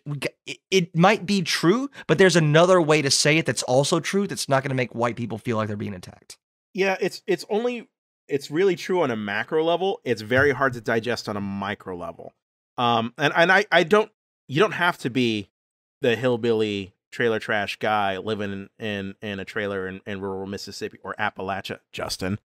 it, might be true but there's another way to say it that's also true that's not going to make white people feel like they're being attacked Yeah, it's it's only it's really true on a macro level. It's very hard to digest on a micro level. Um, and and I I don't you don't have to be the hillbilly trailer trash guy living in in, in a trailer in, in rural Mississippi or Appalachia, Justin.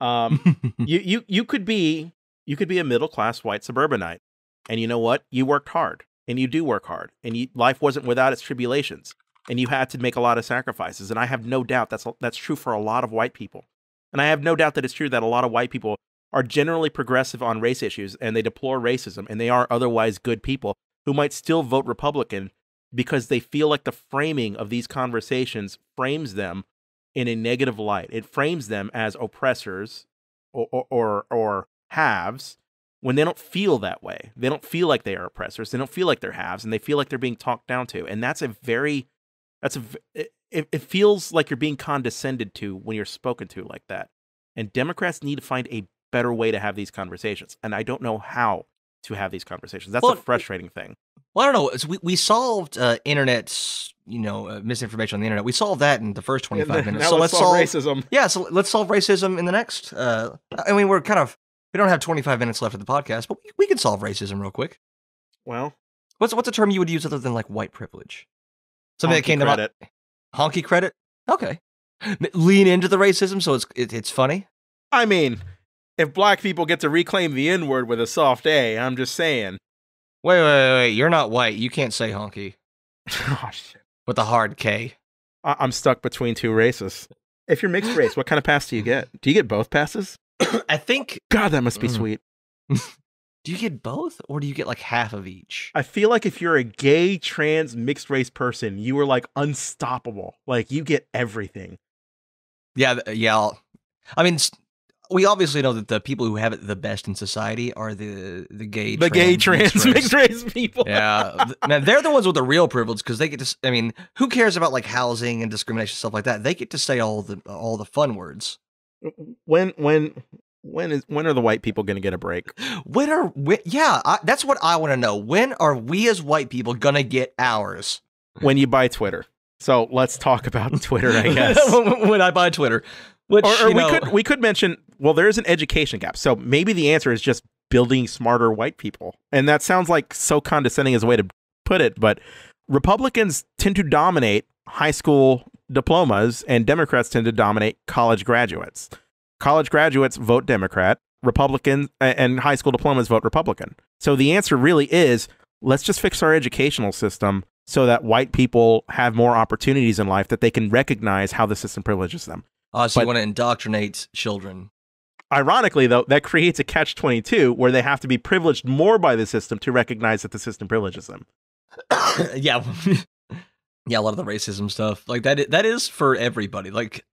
Um, you you you could be you could be a middle class white suburbanite, and you know what? You worked hard, and you do work hard, and you, life wasn't without its tribulations, and you had to make a lot of sacrifices. And I have no doubt that's that's true for a lot of white people, and I have no doubt that it's true that a lot of white people are generally progressive on race issues, and they deplore racism, and they are otherwise good people who might still vote Republican because they feel like the framing of these conversations frames them in a negative light. It frames them as oppressors or or or, or halves when they don't feel that way. They don't feel like they are oppressors. They don't feel like they're haves, and they feel like they're being talked down to. And that's a very that's a, it, it feels like you're being condescended to when you're spoken to like that. And Democrats need to find a better way to have these conversations. And I don't know how to have these conversations. That's Well, a frustrating thing. well i don't know we, we solved uh, internet's you know uh, misinformation on the internet we solved that in the first 25 minutes Now so let's solve racism. yeah so let's solve racism in the next uh i mean we're kind of we don't have 25 minutes left of the podcast but we, we can solve racism real quick Well, what's what's a term you would use other than like white privilege something that came to mind credit. honky credit Okay. Lean into the racism so it's it, it's funny. I mean, if black people get to reclaim the N word with a soft A, I'm just saying. Wait, wait, wait, wait. You're not white. You can't say honky oh, shit. with a hard K. I- I'm stuck between two races. If you're mixed race, what kind of pass do you get? Do you get both passes? I think. God, that must be Mm. sweet. Do you get both, or do you get like half of each? I feel like if you're a gay, trans, mixed race person, you are like unstoppable. Like you get everything. Yeah, yeah. I'll- I mean, we obviously know that the people who have it the best in society are the the gay, the gay, trans, mixed race people. yeah, man, they're the ones with the real privilege because they get to. I mean, who cares about like housing and discrimination stuff like that? They get to say all the all the fun words. When when when is when are the white people going to get a break? When are when, yeah? I, that's what I want to know. When are we as white people gonna get ours? when you buy Twitter. So let's talk about Twitter, I guess. when I buy Twitter, which or or we know, could we could mention well, there is an education gap. So maybe the answer is just building smarter white people, and that sounds like so condescending as a way to put it. But Republicans tend to dominate high school diplomas, and Democrats tend to dominate college graduates. College graduates vote Democrat. Republicans and high school diplomas vote Republican. So the answer really is let's just fix our educational system so that white people have more opportunities in life that they can recognize how the system privileges them. Oh, so you want to indoctrinate children? Ironically, though, that creates a catch 22 where they have to be privileged more by the system to recognize that the system privileges them. yeah, yeah. A lot of the racism stuff, like that. That is for everybody. Like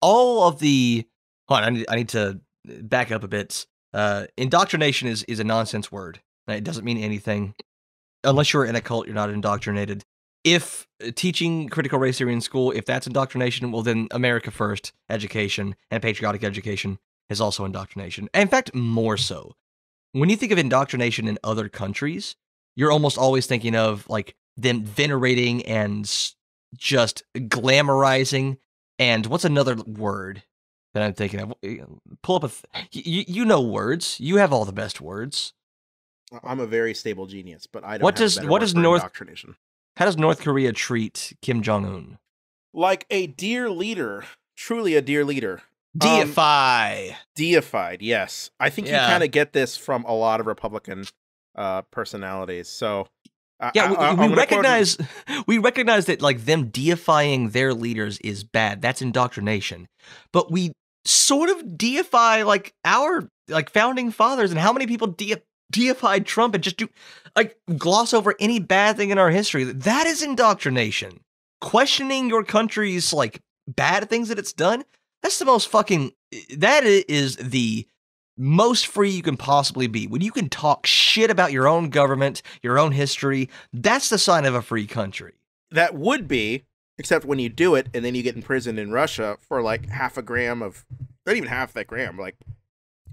all of the. Hold on, I need, I need to back up a bit. Uh, indoctrination is is a nonsense word. It doesn't mean anything unless you're in a cult. You're not indoctrinated. If uh, teaching critical race theory in school, if that's indoctrination, well then America First education and patriotic education is also indoctrination. In fact, more so. When you think of indoctrination in other countries, you're almost always thinking of like them venerating and just glamorizing. And what's another word that I'm thinking of? Uh, Pull up a. Th- you you know words. You have all the best words. I'm a very stable genius, but I don't What have does- what does North- indoctrination. How does North Korea treat Kim Jong Un? Like a dear leader, truly a dear leader. Deify. Deified, yes. I think Yeah. you kind of get this from a lot of Republican uh, personalities. So, Yeah, I- we, we recognize we recognize that like them deifying their leaders is bad. That's indoctrination. But we sort of deify like our like founding fathers and how many people de- deified Trump and just do like gloss over any bad thing in our history. That is indoctrination. Questioning your country's like bad things that it's done. That's the most fucking eh, that is the most free you can possibly be. When you can talk shit about your own government, your own history, that's the sign of a free country. that would be, except when you do it and then you get imprisoned in Russia for like half a gram of, not even half that gram, like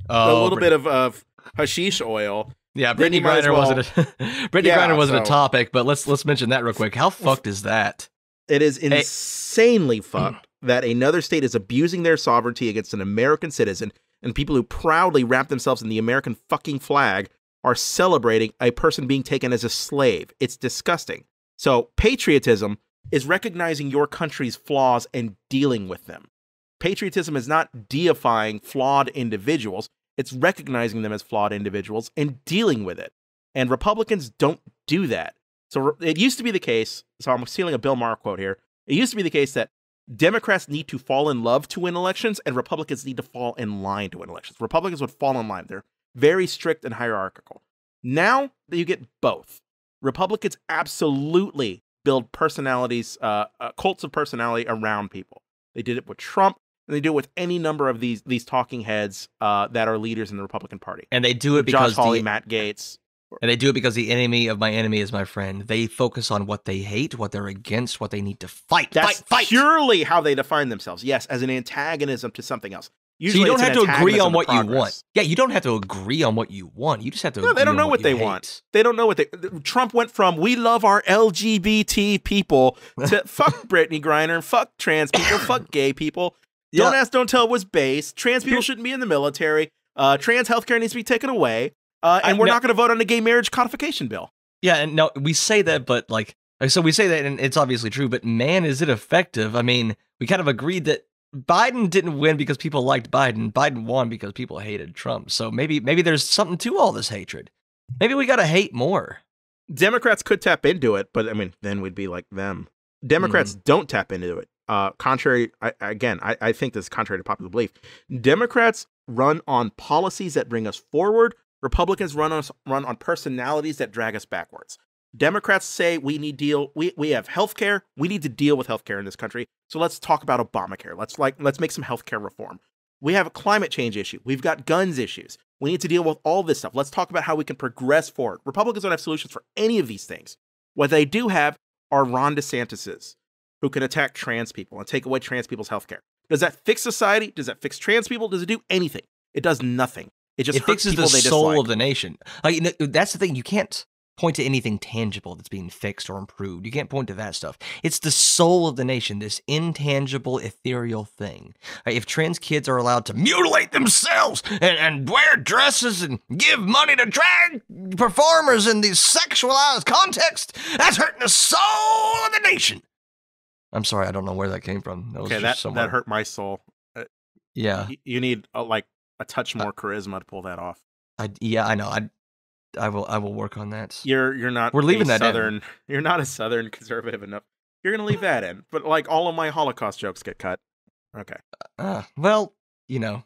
a oh, little bit of, of hashish oil. yeah. Brittney Griner well- wasn't a Brittney Yeah, Griner wasn't a topic, but let's let's mention that real quick. How fucked is that? It is Hey. insanely fucked that another state is abusing their sovereignty against an American citizen, and people who proudly wrap themselves in the American fucking flag are celebrating a person being taken as a slave. It's disgusting. So, patriotism is recognizing your country's flaws and dealing with them. Patriotism is not deifying flawed individuals, it's recognizing them as flawed individuals and dealing with it. And Republicans don't do that. So it used to be the case. So I'm stealing a Bill Maher quote here. It used to be the case that Democrats need to fall in love to win elections, and Republicans need to fall in line to win elections. Republicans would fall in line. They're very strict and hierarchical. Now that you get both, Republicans absolutely build personalities, uh, uh, cults of personality around people. They did it with Trump, and they do it with any number of these these talking heads uh, that are leaders in the Republican Party. And they do it because Josh Hawley, the, Matt Gaetz. And they do it because the enemy of my enemy is my friend. They focus on what they hate, what they're against, what they need to fight. That's fight, fight. purely how they define themselves. Yes, as an antagonism to something else. so you don't have to agree on what you want. Yeah, you don't have to agree on what you want. You just have to. No, they don't on know what you they hate. want. They don't know what they. Trump went from "we love our LGBT people" to "fuck Brittney Griner, fuck trans people, fuck gay people." Don't Yeah. ask, don't tell was base. Trans people shouldn't be in the military. Uh, trans healthcare needs to be taken away. Uh, and I- we're no- not going to vote on a gay marriage codification bill. Yeah, and no, we say that, but like Like, So we say that, and it's obviously true, but man, is it effective? I mean, we kind of agreed that Biden didn't win because people liked Biden. Biden won because people hated Trump. So maybe maybe there's something to all this hatred. Maybe we gotta hate more. Democrats could tap into it, but I mean, then we'd be like them. Democrats don't tap into it. Uh, contrary, I, again, I, I think this is contrary to popular belief. Democrats run on policies that bring us forward. Republicans run run on personalities that drag us backwards. Democrats say we need deal we, we have health care. We need to deal with health care in this country. So let's talk about Obamacare. Let's like let's make some health care reform. We have a climate change issue. We've got guns issues. We need to deal with all this stuff. Let's talk about how we can progress forward. Republicans don't have solutions for any of these things. What they do have are Ron DeSantis's who can attack trans people and take away trans people's health care. Does that fix society? Does that fix trans people? Does it do anything? It does nothing. It just it hurts fixes the they soul dislike. of the nation. Like you know, that's the thing. You can't point to anything tangible that's being fixed or improved. You can't point to that stuff. It's the soul of the nation, this intangible, ethereal thing. Like, if trans kids are allowed to mutilate themselves and, and wear dresses and give money to drag performers in these sexualized contexts, that's hurting the soul of the nation. I'm sorry, I don't know where that came from. That was okay, just that, somewhere. that hurt my soul. Yeah, Y- You need uh, like a touch Uh more charisma to pull that off. I, yeah, I know. I, I will, I will work on that. You're you're not We're leaving a that in. southern. You're not a southern conservative enough. You're gonna leave that in, but like all of my Holocaust jokes get cut. Okay. Uh, well, you know,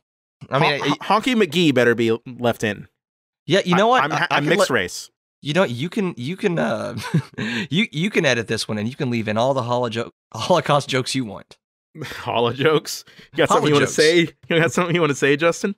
I mean, Hon- Honky McGee better be left in. yeah, you know what? I'm, I- I I'm mixed let- race. You know, you can, you can, uh, you you can edit this one, and you can leave in all the holo jo- Holocaust jokes you want. Holo jokes. You got something you want to say? You got something you want to say, Justin,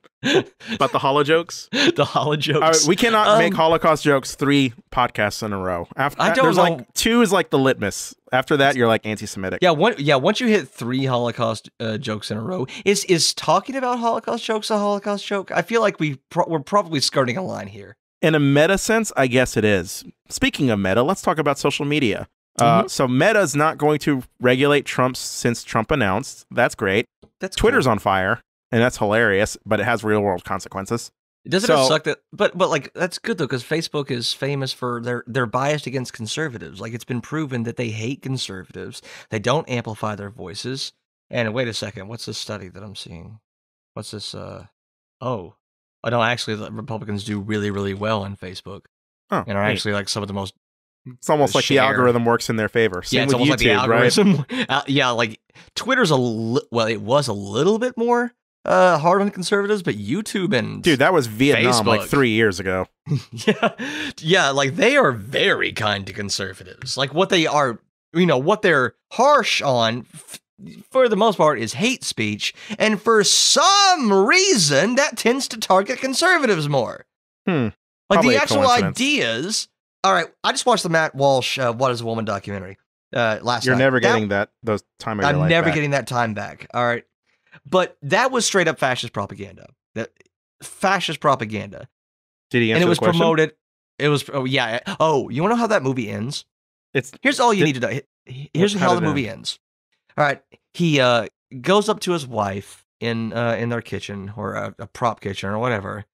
about the holo jokes? the holo jokes. Right, we cannot make Um, Holocaust jokes three podcasts in a row. After I don't there's know. like two is like the litmus. After that, you're like anti-Semitic. yeah, one, yeah. Once you hit three Holocaust uh, jokes in a row, is is talking about Holocaust jokes a Holocaust joke? I feel like we pro- we're probably skirting a line here. In a meta sense, I guess it is. Speaking of meta, let's talk about social media. Uh, Mhm. so Meta is not going to regulate Trump since Trump announced. That's great. That's Twitter's cool. on fire, and that's hilarious, but it has real world consequences. It doesn't So- it suck that? But but like that's good though because Facebook is famous for their they're biased against conservatives. Like it's been proven that they hate conservatives. They don't amplify their voices. And wait a second, what's this study that I'm seeing? What's this? Uh oh, oh no, actually the Republicans do really really well on Facebook Oh, and are actually like some of the most it's almost like the share. algorithm works in their favor. Same yeah, it's with almost YouTube, like the right? algorithm. Uh, yeah, like Twitter's a li- well, it was a little bit more uh hard on conservatives, but YouTube and Dude, that was Vietnam like three years ago. yeah, yeah, like they are very kind to conservatives. Like what they are, you know, what they're harsh on, f- for the most part, is hate speech, and for some reason that tends to target conservatives more. Hmm, Like probably the actual ideas. All right, I just watched the Matt Walsh uh, "What Is a Woman" documentary uh, last You're night. never getting that those time I'm never back. getting that time back. All right. But that was straight up fascist propaganda. That fascist propaganda. Did he answer and it was promoted. It was oh yeah. Oh, you want to know how that movie ends? It's Here's all you Did- need to know. Here's How the movie ends. All right. He uh goes up to his wife in uh in their kitchen or a, a prop kitchen or whatever,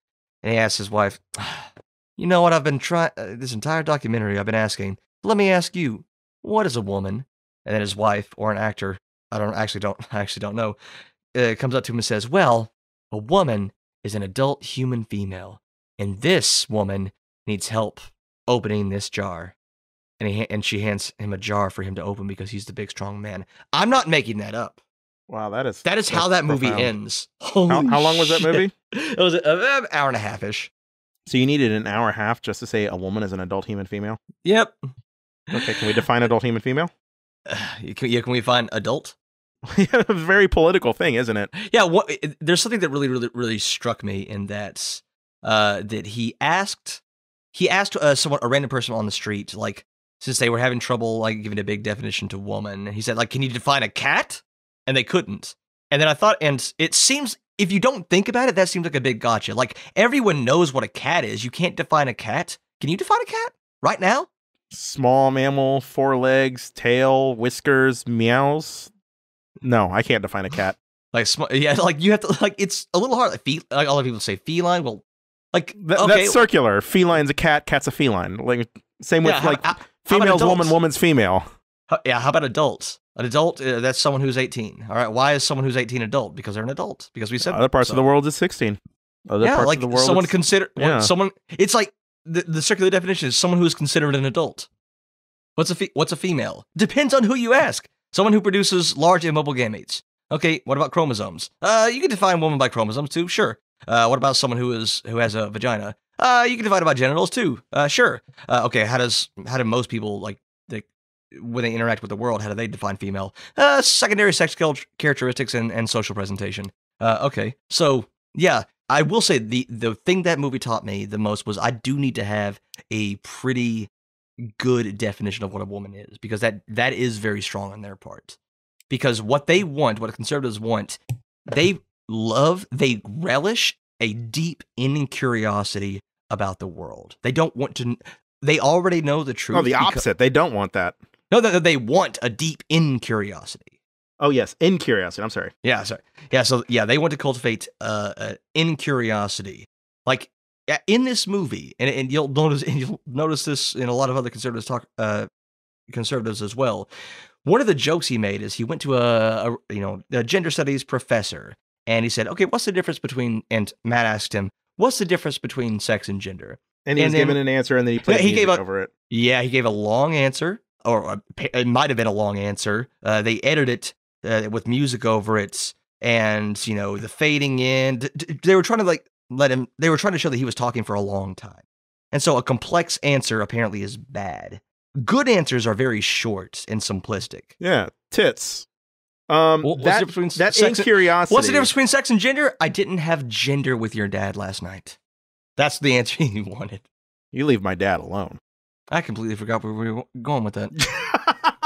and he asks his wife, "You know what? I've been trying uh, this entire documentary. I've been asking. Let me ask you, what is a woman?" And then his wife or an actor, I don't actually don't I actually don't know, uh, comes up to him and says, "Well, a woman is an adult human female, and this woman needs help opening this jar." And he and she hands him a jar for him to open because he's the big strong man. I'm not making that up. wow, that is That is how that movie ends. How, Holy how long was that movie? It was an hour and a half ish. So you needed an hour and a half just to say a woman is an adult human female. Yep. Okay, can we define adult human female? You can, yeah, can we find adult? yeah, a very political thing, isn't it? Yeah, what, there's something that really, really, really struck me in that uh, that he asked he asked uh, someone a random person on the street like since they were having trouble like giving a big definition to woman, he said like, "Can you define a cat?" And they couldn't. And then I thought, and it seems if you don't think about it, that seems like a big gotcha. Like everyone knows what a cat is. You can't define a cat. Can you define a cat right now? Small mammal, four legs, tail, whiskers, meows. No, I can't define a cat. Like, yeah, like you have to like it's a little hard. Like, fe- like a lot of people say feline. Well, like Th- okay, That's circular. Feline's a cat, cat's a feline. Like same with yeah, how- like how- How Female's woman, woman's female. Yeah, how about adults? An adult, uh, that's someone who's 18. All right, why is someone who's 18 adult? Because they're an adult. Because we said Other parts so. of the world is 16. Other yeah, parts like of the world someone it's- consider yeah. someone. It's like the, the circular definition is someone who is considered an adult. What's a fe- what's a female? Depends on who you ask. Someone who produces large immobile gametes. Okay, what about chromosomes? Uh, you can define woman by chromosomes too. Sure. Uh, what about someone who is who has a vagina? Uh, you can divide it by genitals too. Uh, sure. Uh, okay, how does how do most people like when they interact with the world? How do they define female? Uh, secondary sex characteristics and, and social presentation. Uh, okay, so yeah, I will say the the thing that movie taught me the most was I do need to have a pretty good definition of what a woman is because that that is very strong on their part. Because what they want, what conservatives want, they love, they relish a deep inner curiosity about the world. They don't want to. They already know the truth. Oh, the opposite. They don't want that. No, that they want a deep in curiosity. Oh, yes. In curiosity. I'm sorry. Yeah, sorry. Yeah, so yeah, they want to cultivate uh, uh in curiosity. Like in this movie, and, and you'll notice and you'll notice this in a lot of other conservatives talk uh conservatives as well. One of the jokes he made is he went to a, a you know a gender studies professor and he said, "Okay, what's the difference between?" And Matt asked him, "What's the difference between sex and gender?" And he And was then- given an answer and then he played he music gave a- over it. Yeah, he gave a long answer, or uh, it might have been a long answer. Uh, they edited it uh, with music over it, and you know the fading in. D- d- They were trying to like let him. They were trying to show that he was talking for a long time, and so a complex answer apparently is bad. Good answers are very short and simplistic. Yeah. Tits. Um, Wha- what's the difference between sex and- incuriosity. What's the difference between sex and gender? I didn't have gender with your dad last night. That's the answer he wanted. You leave my dad alone. I completely forgot where we were going with that.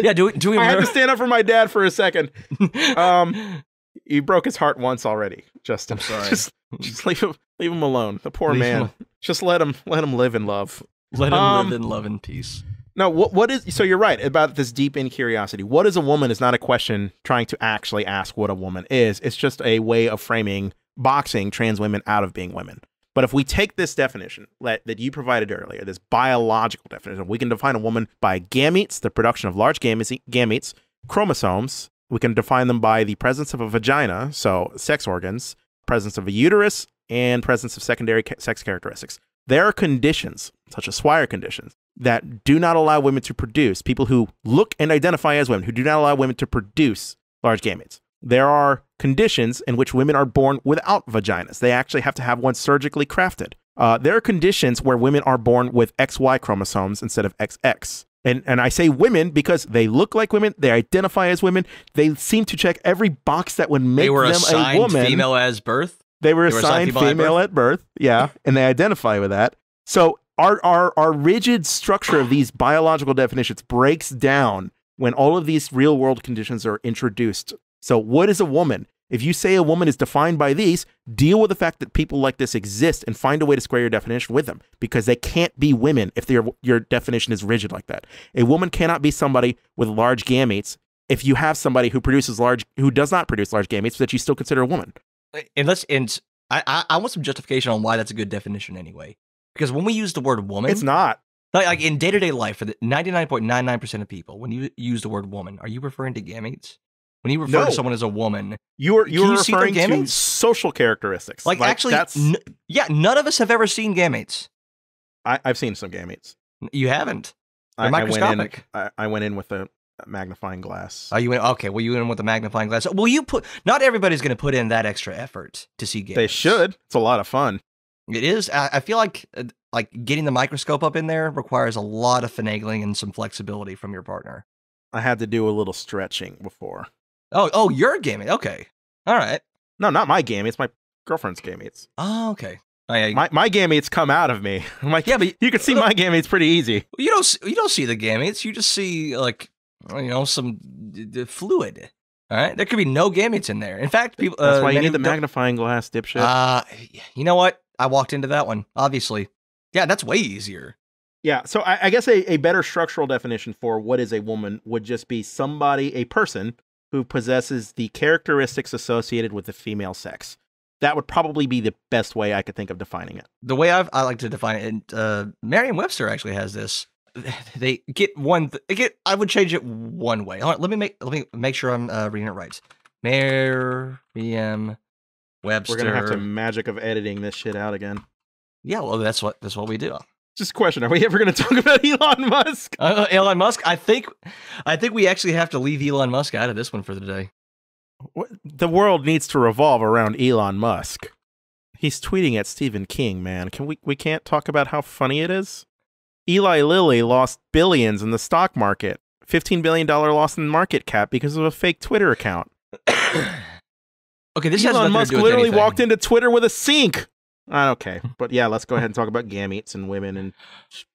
Yeah, do we? Do we? I had to stand up for my dad for a second. Um, He broke his heart once already. Justin, I'm sorry. Just, just leave him, leave him alone. The poor Leave man. him Just let him, let him live in love. Let him Um, live in love and peace. No, what what is so you're right about this deep in curiosity. What is a woman is not a question trying to actually ask what a woman is. It's just a way of framing boxing trans women out of being women. But if we take this definition that, you provided earlier, this biological definition, we can define a woman by gametes, the production of large gametes, chromosomes. We can define them by the presence of a vagina, so sex organs, presence of a uterus, and presence of secondary sex characteristics. There are conditions, such as Swyer conditions, that do not allow women to produce, people who look and identify as women, who do not allow women to produce large gametes. There are conditions in which women are born without vaginas. They actually have to have one surgically crafted. Uh, there are conditions where women are born with XY chromosomes instead of XX. And, and I say women because they look like women, they identify as women, they seem to check every box that would make They were them assigned a woman. female as birth. They were They were assigned assigned female at female at birth. Yeah. and they identify with that. So our, our, our rigid structure of these biological definitions breaks down when all of these real world conditions are introduced. So, what is a woman? If you say a woman is defined by these, deal with the fact that people like this exist and find a way to square your definition with them because they can't be women if your definition is rigid like that. A woman cannot be somebody with large gametes if you have somebody who produces large who does not produce large gametes that you still consider a woman. Uh, and let's and I, I I want some justification on why that's a good definition anyway. Because when we use the word woman, It's not. like, like in day to day life for the ninety nine point nine nine percent of people, when you use the word woman, are you referring to gametes? When you refer No. to someone as a woman, You are you're you referring to social characteristics. like, actually, that's n- yeah, none of us have ever seen gametes. I, I've seen some gametes. You haven't. I, They're I went in. microscopic. I, I went in with a magnifying glass. Oh, you went okay. Well, you went in with a magnifying glass. Well, you put. Not everybody's going to put in that extra effort to see gametes. they should. It's a lot of fun. It is. I, I feel like uh, like getting the microscope up in there requires a lot of finagling and some flexibility from your partner. I had to do a little stretching before. Oh, oh, you're gaming. Okay, all right. No, not my game. It's my girlfriend's gametes. Oh, okay. Oh, yeah, My my gametes come out of me. I'm like, yeah, but you can see my gametes pretty easy. you don't you don't see the gametes. You just see like you know some fluid. All right, there could be no gametes in there. In fact, people. That's uh, why you need the magnifying glass, dipshit. Uh, you know what? I walked into that one. Obviously, yeah, that's way easier. Yeah, so I, I guess a, a better structural definition for what is a woman would just be somebody, a person who possesses the characteristics associated with the female sex. That would probably be the best way I could think of defining it. the way I've, I like to define it, and uh, Merriam-Webster actually has this. they get one. Th- they get. I would change it one way. Hold on, let me make. Let me make sure I'm uh, reading it right. Merriam Webster. We're gonna have to magic of editing this shit out again. Yeah, well, that's what that's what we do. Just a question: Are we ever going to talk about Elon Musk? Uh, Elon Musk. I think, I think we actually have to leave Elon Musk out of this one for the day. What, the world needs to revolve around Elon Musk. He's tweeting at Stephen King. Man, can we? We can't talk about how funny it is. Eli Lilly lost billions in the stock market. Fifteen billion dollar loss in market cap because of a fake Twitter account. okay, this has Elon nothing Musk to do with literally anything. walked into Twitter with a sink. Uh, okay, but yeah, let's go ahead and talk about gametes and women and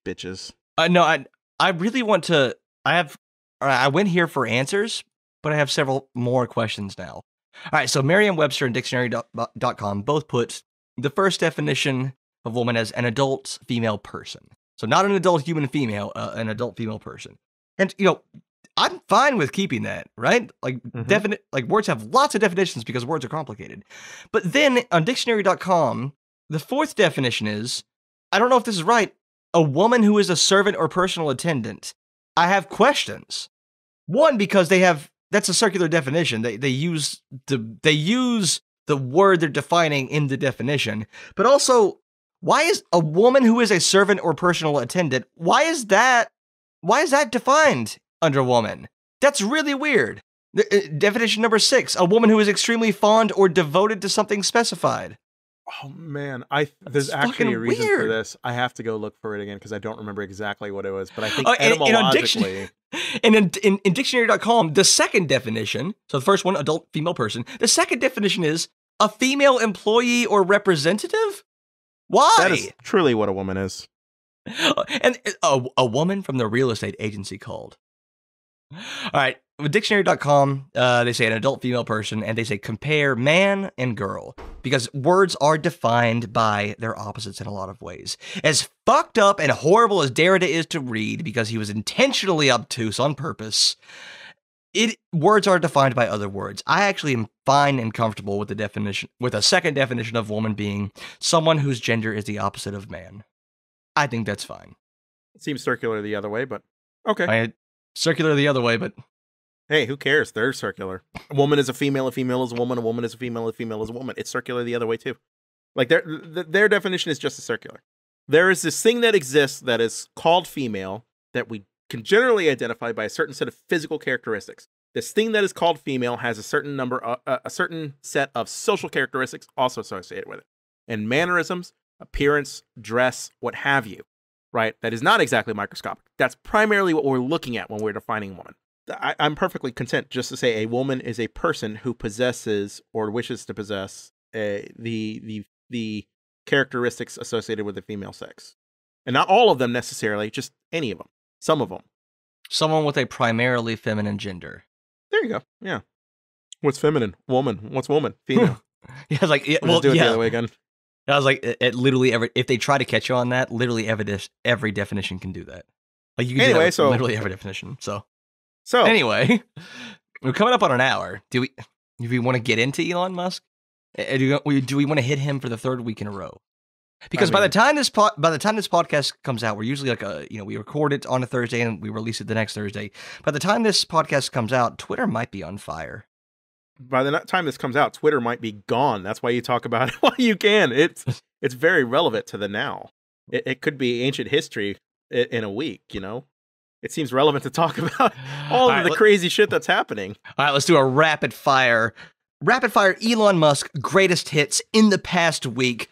bitches. Uh, no, I I really want to. I have. right, I went here for answers, but I have several more questions now. All right, so Merriam-Webster and Dictionary.com both put the first definition of woman as an adult female person. So not an adult human female, uh, an adult female person. And you know, I'm fine with keeping that, right? Like Mhm. definite like words have lots of definitions because words are complicated. But then on dictionary.com, the fourth definition is I don't know if this is right, a woman who is a servant or personal attendant. I have questions. One because they have that's a circular definition. They they use the they use the word they're defining in the definition. But also, why is a woman who is a servant or personal attendant? Why is that why is that defined under woman? That's really weird. Uh, definition number 6, a woman who is extremely fond or devoted to something specified. Oh man, I there's That's actually a reason for this. I have to go look for it again because I don't remember exactly what it was. But I think Oh, and- and And in, in, in dictionary.com, the second definition, so the first one, adult female person, the second definition is a female employee or representative? Why? that is truly what a woman is. and uh, a, a woman from the real estate agency called. All right, with dictionary.com, uh, they say an adult female person, and they say compare man and girl because words are defined by their opposites in a lot of ways. As fucked up and horrible as Derrida is to read because he was intentionally obtuse on purpose, it words are defined by other words. I actually am fine and comfortable with the definition, with a second definition of woman being someone whose gender is the opposite of man. I think that's fine. It seems circular the other way, but okay. I circular the other way, but Hey, who cares? They're circular. A woman is a female, a female is a woman, a woman is a female, a female is a woman. It's circular the other way too. Like their their definition is just as circular. There is this thing that exists that is called female that we can generally identify by a certain set of physical characteristics. This thing that is called female has a certain number, uh, uh, a certain set of social characteristics also associated with it, and mannerisms, appearance, dress, what have you. Right? That is not exactly microscopic. That's primarily what we're looking at when we're defining a woman. I, I'm perfectly content just to say a woman is a person who possesses or wishes to possess uh, the the the characteristics associated with the female sex, and not all of them necessarily, just any of them, some of them. someone with a primarily feminine gender. There you go. Yeah. What's feminine? Woman. What's woman? Female. Yeah, I was like, yeah, We'll do it the other way again. I was like, it, it literally every if they try to catch you on that, literally every every definition can do that. Like you can Anyway, so- literally every definition. So So anyway, we're coming up on an hour. Do we do we want to get into Elon Musk? Do we, do we want to hit him for the third week in a row? Because by the time this po- by the time this podcast comes out, we're usually like a you know we record it on a Thursday and we release it the next Thursday. By the time this podcast comes out, Twitter might be on fire. by the time this comes out, Twitter might be gone. That's why you talk about it while you can. It's it's very relevant to the now. It, it could be ancient history in a week. You know, it seems relevant to talk about all of right, the crazy shit that's happening. All right, let's do a rapid fire. Rapid fire Elon Musk greatest hits in the past week.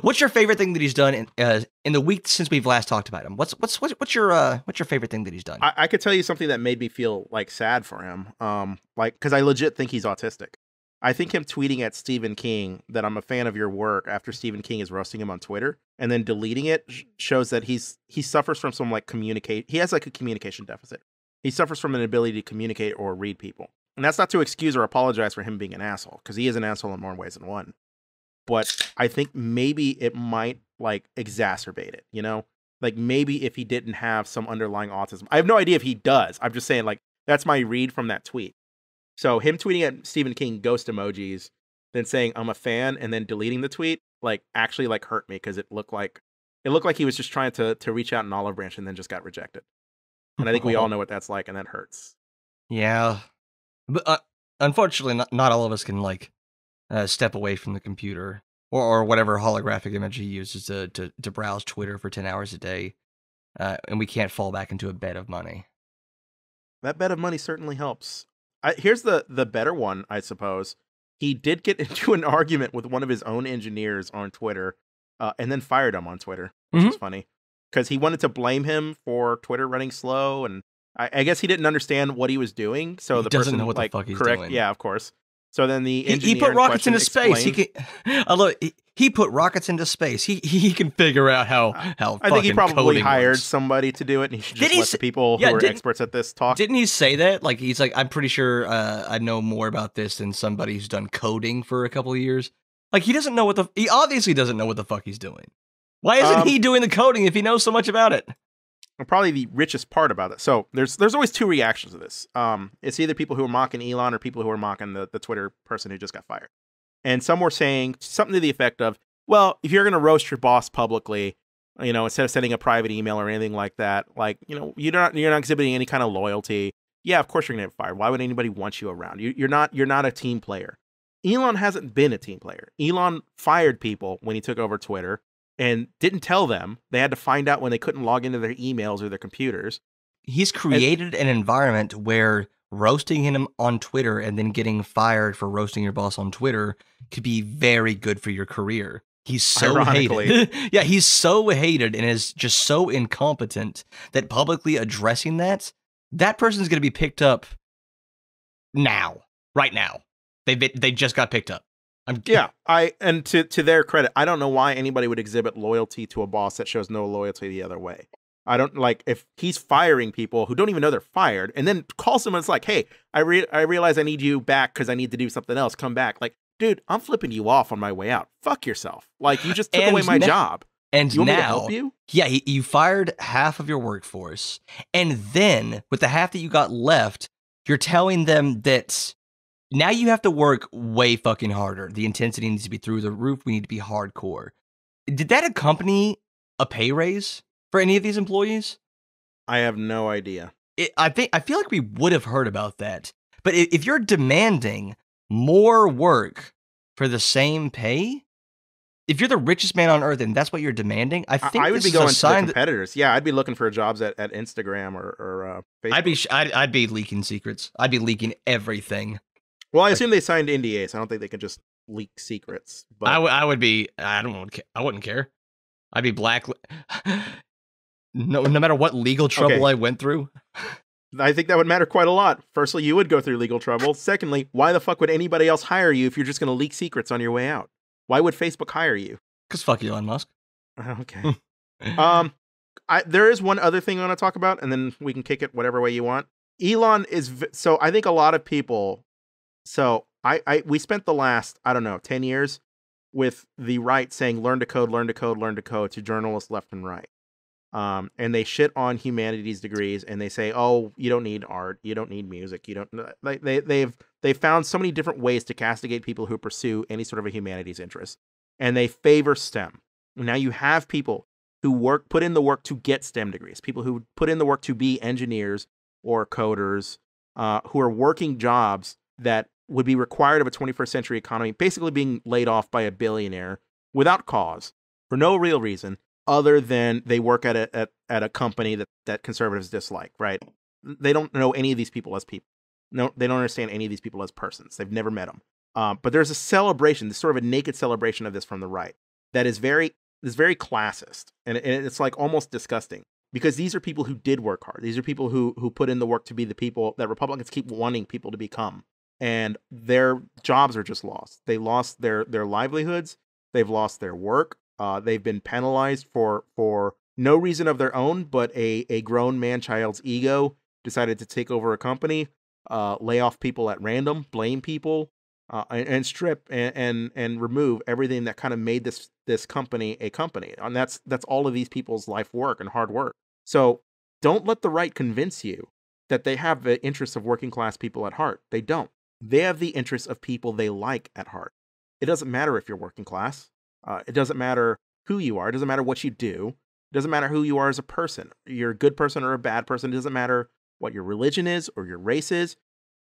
What's your favorite thing that he's done in uh, in the week since we've last talked about him? What's what's what's, what's your uh, what's your favorite thing that he's done? I, I could tell you something that made me feel like sad for him. Um, like because I legit think he's autistic. I think him tweeting at Stephen King that I'm a fan of your work after Stephen King is roasting him on Twitter and then deleting it shows that he's he suffers from some like communicate. He has like a communication deficit. He suffers from an ability to communicate or read people. And that's not to excuse or apologize for him being an asshole because he is an asshole in more ways than one. But I think maybe it might like exacerbate it, you know? Like maybe if he didn't have some underlying autism. I have no idea if he does. I'm just saying like that's my read from that tweet. So him tweeting at Stephen King ghost emojis, then saying I'm a fan and then deleting the tweet, like actually like hurt me because it looked like It looked like he was just trying to to reach out an olive branch and then just got rejected. And I think we all know what that's like, and that hurts. Yeah, but uh, unfortunately, not, not all of us can like uh, step away from the computer or, or whatever holographic image he uses to, to to browse Twitter for ten hours a day, uh, and we can't fall back into a bed of money. That bed of money certainly helps. I, here's the the better one, I suppose. He did get into an argument with one of his own engineers on Twitter, uh, and then fired him on Twitter, which is funny because he wanted to blame him for Twitter running slow, and I, I guess he didn't understand what he was doing. So He the doesn't person know what the like fuck he's correct, doing. yeah, of course. So then the He, he put rockets into space. He can. Love. He, he put rockets into space. He he he can figure out how how. I think he probably hired works. somebody to do it, and he should just he let s- the people who yeah, are experts at this talk. Didn't he say that? Like he's like, I'm pretty sure uh, I know more about this than somebody who's done coding for a couple of years. Like he doesn't know what the he obviously doesn't know what the fuck he's doing. Why isn't Um, he doing the coding if he knows so much about it? Probably the richest part about it. So there's there's always two reactions to this. Um, it's either people who are mocking Elon or people who are mocking the, the Twitter person who just got fired. And some were saying something to the effect of, well, if you're gonna roast your boss publicly, you know, instead of sending a private email or anything like that, like, you know, you're not you're not exhibiting any kind of loyalty. Yeah, of course you're gonna get fired. Why would anybody want you around? You, you're not you're not a team player. Elon hasn't been a team player. Elon fired people when he took over Twitter and didn't tell them. They had to find out when they couldn't log into their emails or their computers. He's created an environment where roasting him on Twitter and then getting fired for roasting your boss on Twitter could be very good for your career. He's so hated. yeah, he's so hated and is just so incompetent that publicly addressing that, that person's going to be picked up now, right now. They they just got picked up. I'm Yeah, I and to to their credit, I don't know why anybody would exhibit loyalty to a boss that shows no loyalty the other way. I don't like if he's firing people who don't even know they're fired, and then calls them and it's like, "Hey, I re- I realize I need you back because I need to do something else. Come back." Like, dude, I'm flipping you off on my way out. Fuck yourself. Like, you just took away my job. And You want me to now, help you? yeah, you fired half of your workforce, and then with the half that you got left, you're telling them that now you have to work way fucking harder. The intensity needs to be through the roof. We need to be hardcore. Did that accompany a pay raise for any of these employees? I have no idea. it, I think I feel like we would have heard about that. But if you're demanding more work for the same pay, if you're the richest man on earth and that's what you're demanding, I I, think I would this be going to the competitors. Yeah, I'd be looking for jobs at, at Instagram or, or uh, Facebook. I'd be sh- I'd, I'd be leaking secrets. I'd be leaking everything. Well, I assume they signed NDAs. I don't think they can just leak secrets. But I would be I don't I wouldn't care. I'd be black. No, no matter what legal trouble Okay. I went through. I think that would matter quite a lot. Firstly, you would go through legal trouble. Secondly, why the fuck would anybody else hire you if you're just going to leak secrets on your way out? Why would Facebook hire you? Cause fuck Elon Musk. Okay. um, I, there is one other thing I want to talk about, and then we can kick it whatever way you want. Elon is v- so. I think a lot of people. So I, I we spent the last I don't know ten years with the right saying learn to code, learn to code, learn to code to journalists left and right. Um, and they shit on humanities degrees, and they say, "Oh, you don't need art, you don't need music, you don't." Like they they've they've found so many different ways to castigate people who pursue any sort of a humanities interest, and they favor STEM. Now you have people who work put in the work to get STEM degrees, people who put in the work to be engineers or coders, uh, who are working jobs that would be required of a 21st century economy, basically being laid off by a billionaire without cause for no real reason other than they work at a at, at a company that that conservatives dislike. Right? They don't know any of these people as people. No, they don't understand any of these people as persons. They've never met them. Um, but there's a celebration, this sort of a naked celebration of this from the right that is very is very classist and, and it's like almost disgusting because these are people who did work hard these are people who who put in the work to be the people that republicans keep wanting people to become and their jobs are just lost. They lost their their livelihoods. They've lost their work. Uh, they've been penalized for for no reason of their own but a a grown man child's ego decided to take over a company uh, lay off people at random blame people uh, and, and strip and, and and remove everything that kind of made this this company a company. And that's that's all of these people's life work and hard work. So don't let the right convince you that they have the interests of working class people at heart. They don't they have the interests of people they like at heart it doesn't matter if you're working class uh, it doesn't matter who you are. It doesn't matter what you do. It doesn't matter who you are as a person. You're a good person or a bad person. It doesn't matter what your religion is or your race is.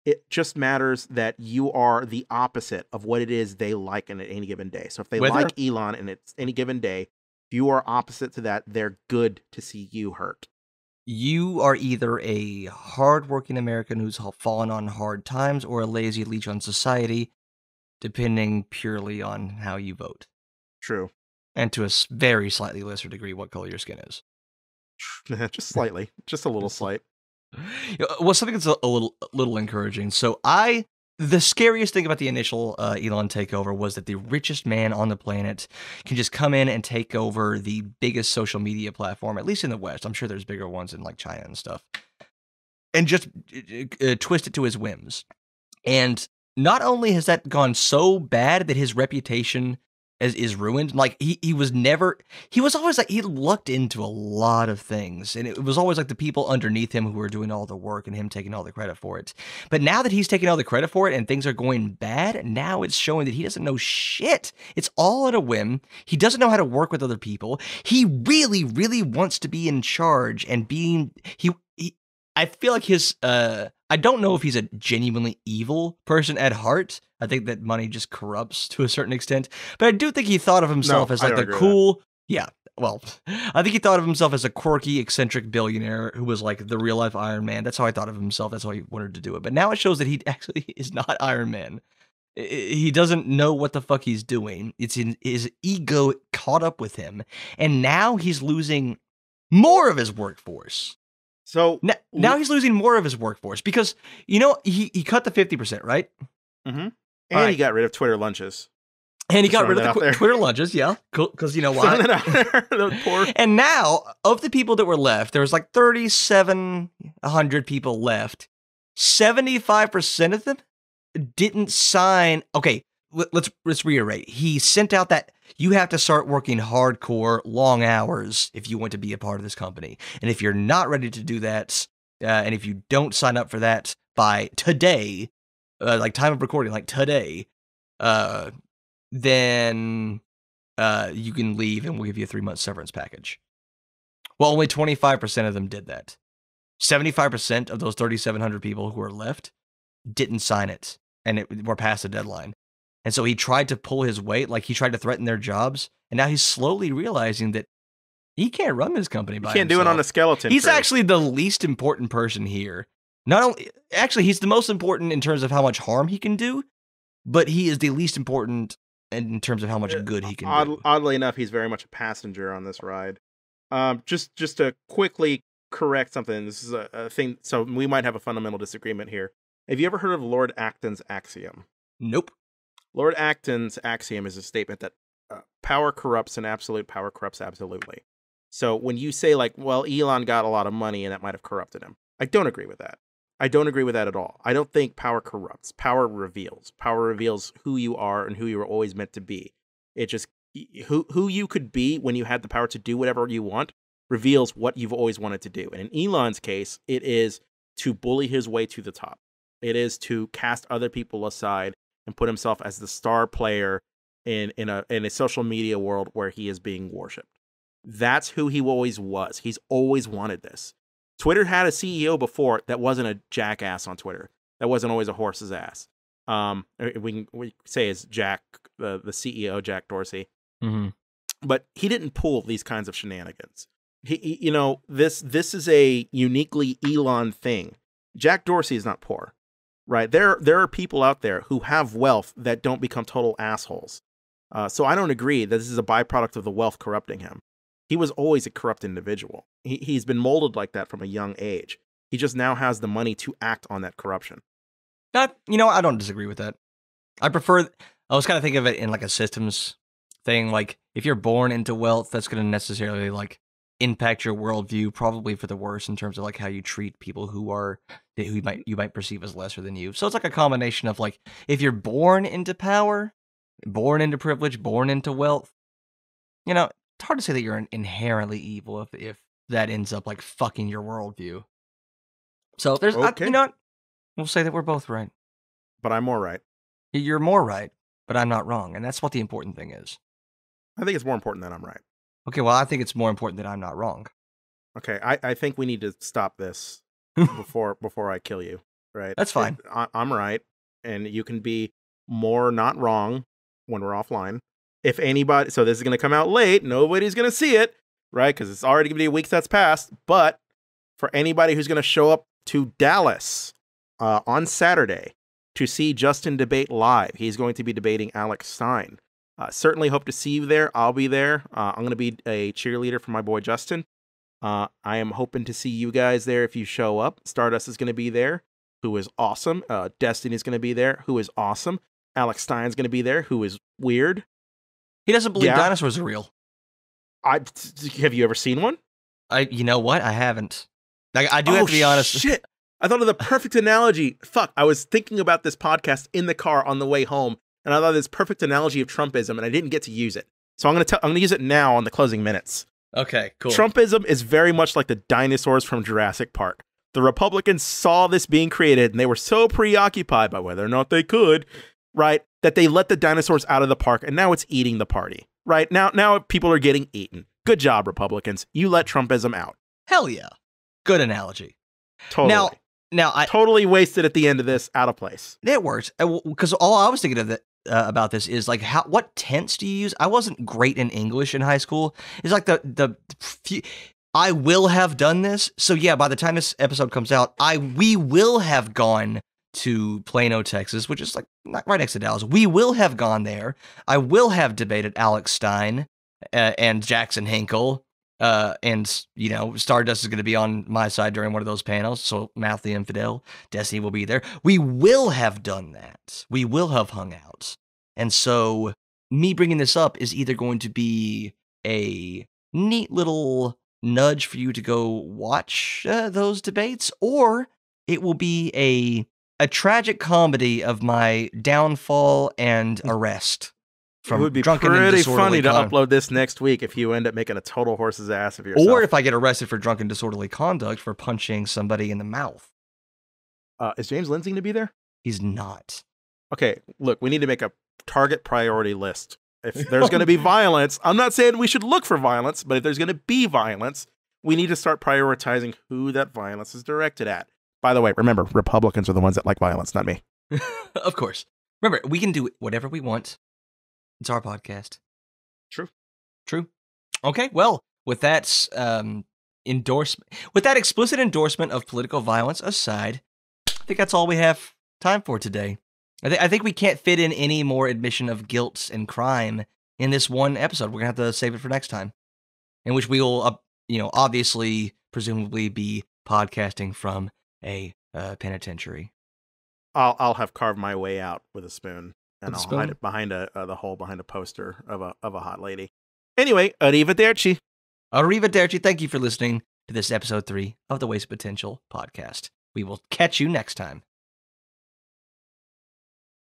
It just matters that you are the opposite of what it is they like in any given day. So if they Whether- like Elon and it's any given day, if you are opposite to that, they're good to see you hurt. You are either a hardworking American who's fallen on hard times or a lazy leech on society, depending purely on how you vote. True. And to a very slightly lesser degree, what color your skin is. just slightly, just a little slight. Well, something that's a, a little a little encouraging. So I the scariest thing about the initial uh, Elon takeover was that the richest man on the planet can just come in and take over the biggest social media platform, at least in the West. I'm sure there's bigger ones in like China and stuff, and just uh, uh, twist it to his whims. And not only has that gone so bad that his reputation is, is ruined, like he, he was never, he was always like, he lucked into a lot of things. And it was always like the people underneath him who were doing all the work and him taking all the credit for it. But now that he's taking all the credit for it and things are going bad, now it's showing that he doesn't know shit. It's all at a whim. He doesn't know how to work with other people. He really, really wants to be in charge and being, he, he I feel like his uh I don't know if he's a genuinely evil person at heart. I think that money just corrupts to a certain extent. But I do think he thought of himself No, as like the agree with that. cool yeah. Well, I think he thought of himself as a quirky, eccentric billionaire who was like the real life Iron Man. That's how I thought of himself. That's how he wanted to do it. But now it shows that he actually is not Iron Man. He doesn't know what the fuck he's doing. It's in his ego caught up with him. And now he's losing more of his workforce. So, Now, now he's losing more of his workforce because you know he he cut the fifty percent right, mm-hmm. and Alright. he got rid of Twitter lunches. and he Just got rid of the Twitter lunches, yeah, because you know why. it out there. The poor And now of the people that were left, there was like thirty seven hundred people left. Seventy five percent of them didn't sign. Okay, let- let's let's reiterate. He sent out that you have to start working hardcore, long hours if you want to be a part of this company, and if you're not ready to do that, uh, and if you don't sign up for that by today, uh, like time of recording, like today, uh, then uh, you can leave, and we'll give you a three month severance package. Well, only twenty five percent of them did that. Seventy five percent of those thirty seven hundred people who are left didn't sign it, and it were past the deadline. And so he tried to pull his weight, like he tried to threaten their jobs, and now he's slowly realizing that he can't run this company by can't do it on a skeleton. He's crew. actually the least important person here. Not only, actually, he's the most important in terms of how much harm he can do, but he is the least important in terms of how much Uh, good he can Odd, do. oddly enough, he's very much a passenger on this ride. Um, just just to quickly correct something. This is a, a thing. So we might have a fundamental disagreement here. Have you ever heard of Lord Acton's axiom? Nope. Lord Acton's axiom is a statement that uh, power corrupts and absolute power corrupts absolutely. So when you say like, well, Elon got a lot of money and that might have corrupted him, I don't agree with that. I don't agree with that at all. I don't think power corrupts. Power reveals. Power reveals who you are and who you were always meant to be. It just who who you could be when you had the power to do whatever you want reveals what you've always wanted to do. And in Elon's case, it is to bully his way to the top. It is to cast other people aside and put himself as the star player in in a in a social media world where he is being worshipped. That's who he always was. He's always wanted this. Twitter had a CEO before that wasn't a jackass on Twitter. That wasn't always a horse's ass. Um, we can we say is Jack the the CEO Jack Dorsey Mm-hmm. but he didn't pull these kinds of shenanigans. He, he- you know, this this is a uniquely Elon thing. Jack Dorsey is not poor, right? There there are people out there who have wealth that don't become total assholes. Uh, so I don't agree that this is a byproduct of the wealth corrupting him. He was always a corrupt individual. He, he's been molded like that from a young age. He just now has the money to act on that corruption. You know, I don't disagree with that. I prefer. I was kind of thinking of it in like a systems thing. Like, if you're born into wealth, that's going to necessarily like impact your worldview, probably for the worse in terms of like how you treat people who are who you might you might perceive as lesser than you. So it's like a combination of like if you're born into power, born into privilege, born into wealth. You know, it's hard to say that you're inherently evil if if that ends up like fucking your worldview. So there's, I, you know, what? we'll say that we're both right. But I'm more right. You're more right, but I'm not wrong, and that's what the important thing is. I think it's more important that I'm right. Okay, well, I think it's more important that I'm not wrong. Okay, I, I think we need to stop this before before I kill you. Right? That's fine. I, I'm right, and you can be more not wrong when we're offline. If anybody, so this is going to come out late. Nobody's going to see it, right? Because it's already going to be a week that's passed. But for anybody who's going to show up to Dallas uh, on Saturday to see Justin debate live, he's going to be debating Alex Stein. Uh, certainly hope to see you there. I'll be there. Uh, I'm going to be a cheerleader for my boy Justin. Uh, I am hoping to see you guys there if you show up. Stardust is going to be there, who is awesome. Uh, Destiny is going to be there, who is awesome. Alex Stein's going to be there, who is weird. He doesn't believe Yeah. dinosaurs are real. I have you ever seen one? I, you know what? I haven't. Like, I do have Oh, to be honest. Shit. I thought of the perfect analogy. Fuck. I was thinking about this podcast in the car on the way home, and I thought this perfect analogy of Trumpism, and I didn't get to use it. So I'm gonna tell I'm gonna use it now on the closing minutes. Okay, cool. Trumpism is very much like the dinosaurs from Jurassic Park. The Republicans saw this being created and they were so preoccupied by whether or not they could, right, that they let the dinosaurs out of the park and now it's eating the party. Right? Now now people are getting eaten. Good job, Republicans. You let Trumpism out. Hell yeah. Good analogy. Totally. Now, now I totally wasted at the end of this, out of place. it works uh, because all I was thinking of the, uh, about this is like how what tense do you use? I wasn't great in English in high school. It's like the the few, I will have done this. So yeah, by the time this episode comes out, I we will have gone to Plano, Texas, which is like not right next to Dallas. We will have gone there. I will have debated Alex Stein uh, and Jackson Hinkle. Uh, and you know, Stardust is going to be on my side during one of those panels. So Math the Infidel, Destiny will be there. We will have done that. We will have hung out. And so me bringing this up is either going to be a neat little nudge for you to go watch uh, those debates, or it will be a a tragic comedy of my downfall and arrest from it would be pretty funny to upload this next week if you end up making a total horse's ass of yourself. or if I get arrested for drunken disorderly conduct for punching somebody in the mouth. uh, is James Lindsay going to be there? He's not. Okay, look, we need to make a target priority list. If there's going to be violence, I'm not saying we should look for violence, but if there's going to be violence, we need to start prioritizing who that violence is directed at. By the way, remember, Republicans are the ones that like violence, not me. of course. Remember, we can do whatever we want. It's our podcast. True. True. Okay. Well, with that um, endorsement, with that explicit endorsement of political violence aside, I think that's all we have time for today. I, th- I think we can't fit in any more admission of guilt and crime in this one episode. We're gonna have to save it for next time, in which we will, uh, you know, obviously, presumably, be podcasting from a uh, penitentiary. I'll I'll have carved my way out with a spoon, and I'll hide it behind a uh, the hole behind a poster of a of a hot lady. Anyway, arrivederci. Arrivederci. Thank you for listening to this episode three of the Waste Potential podcast. We will catch you next time.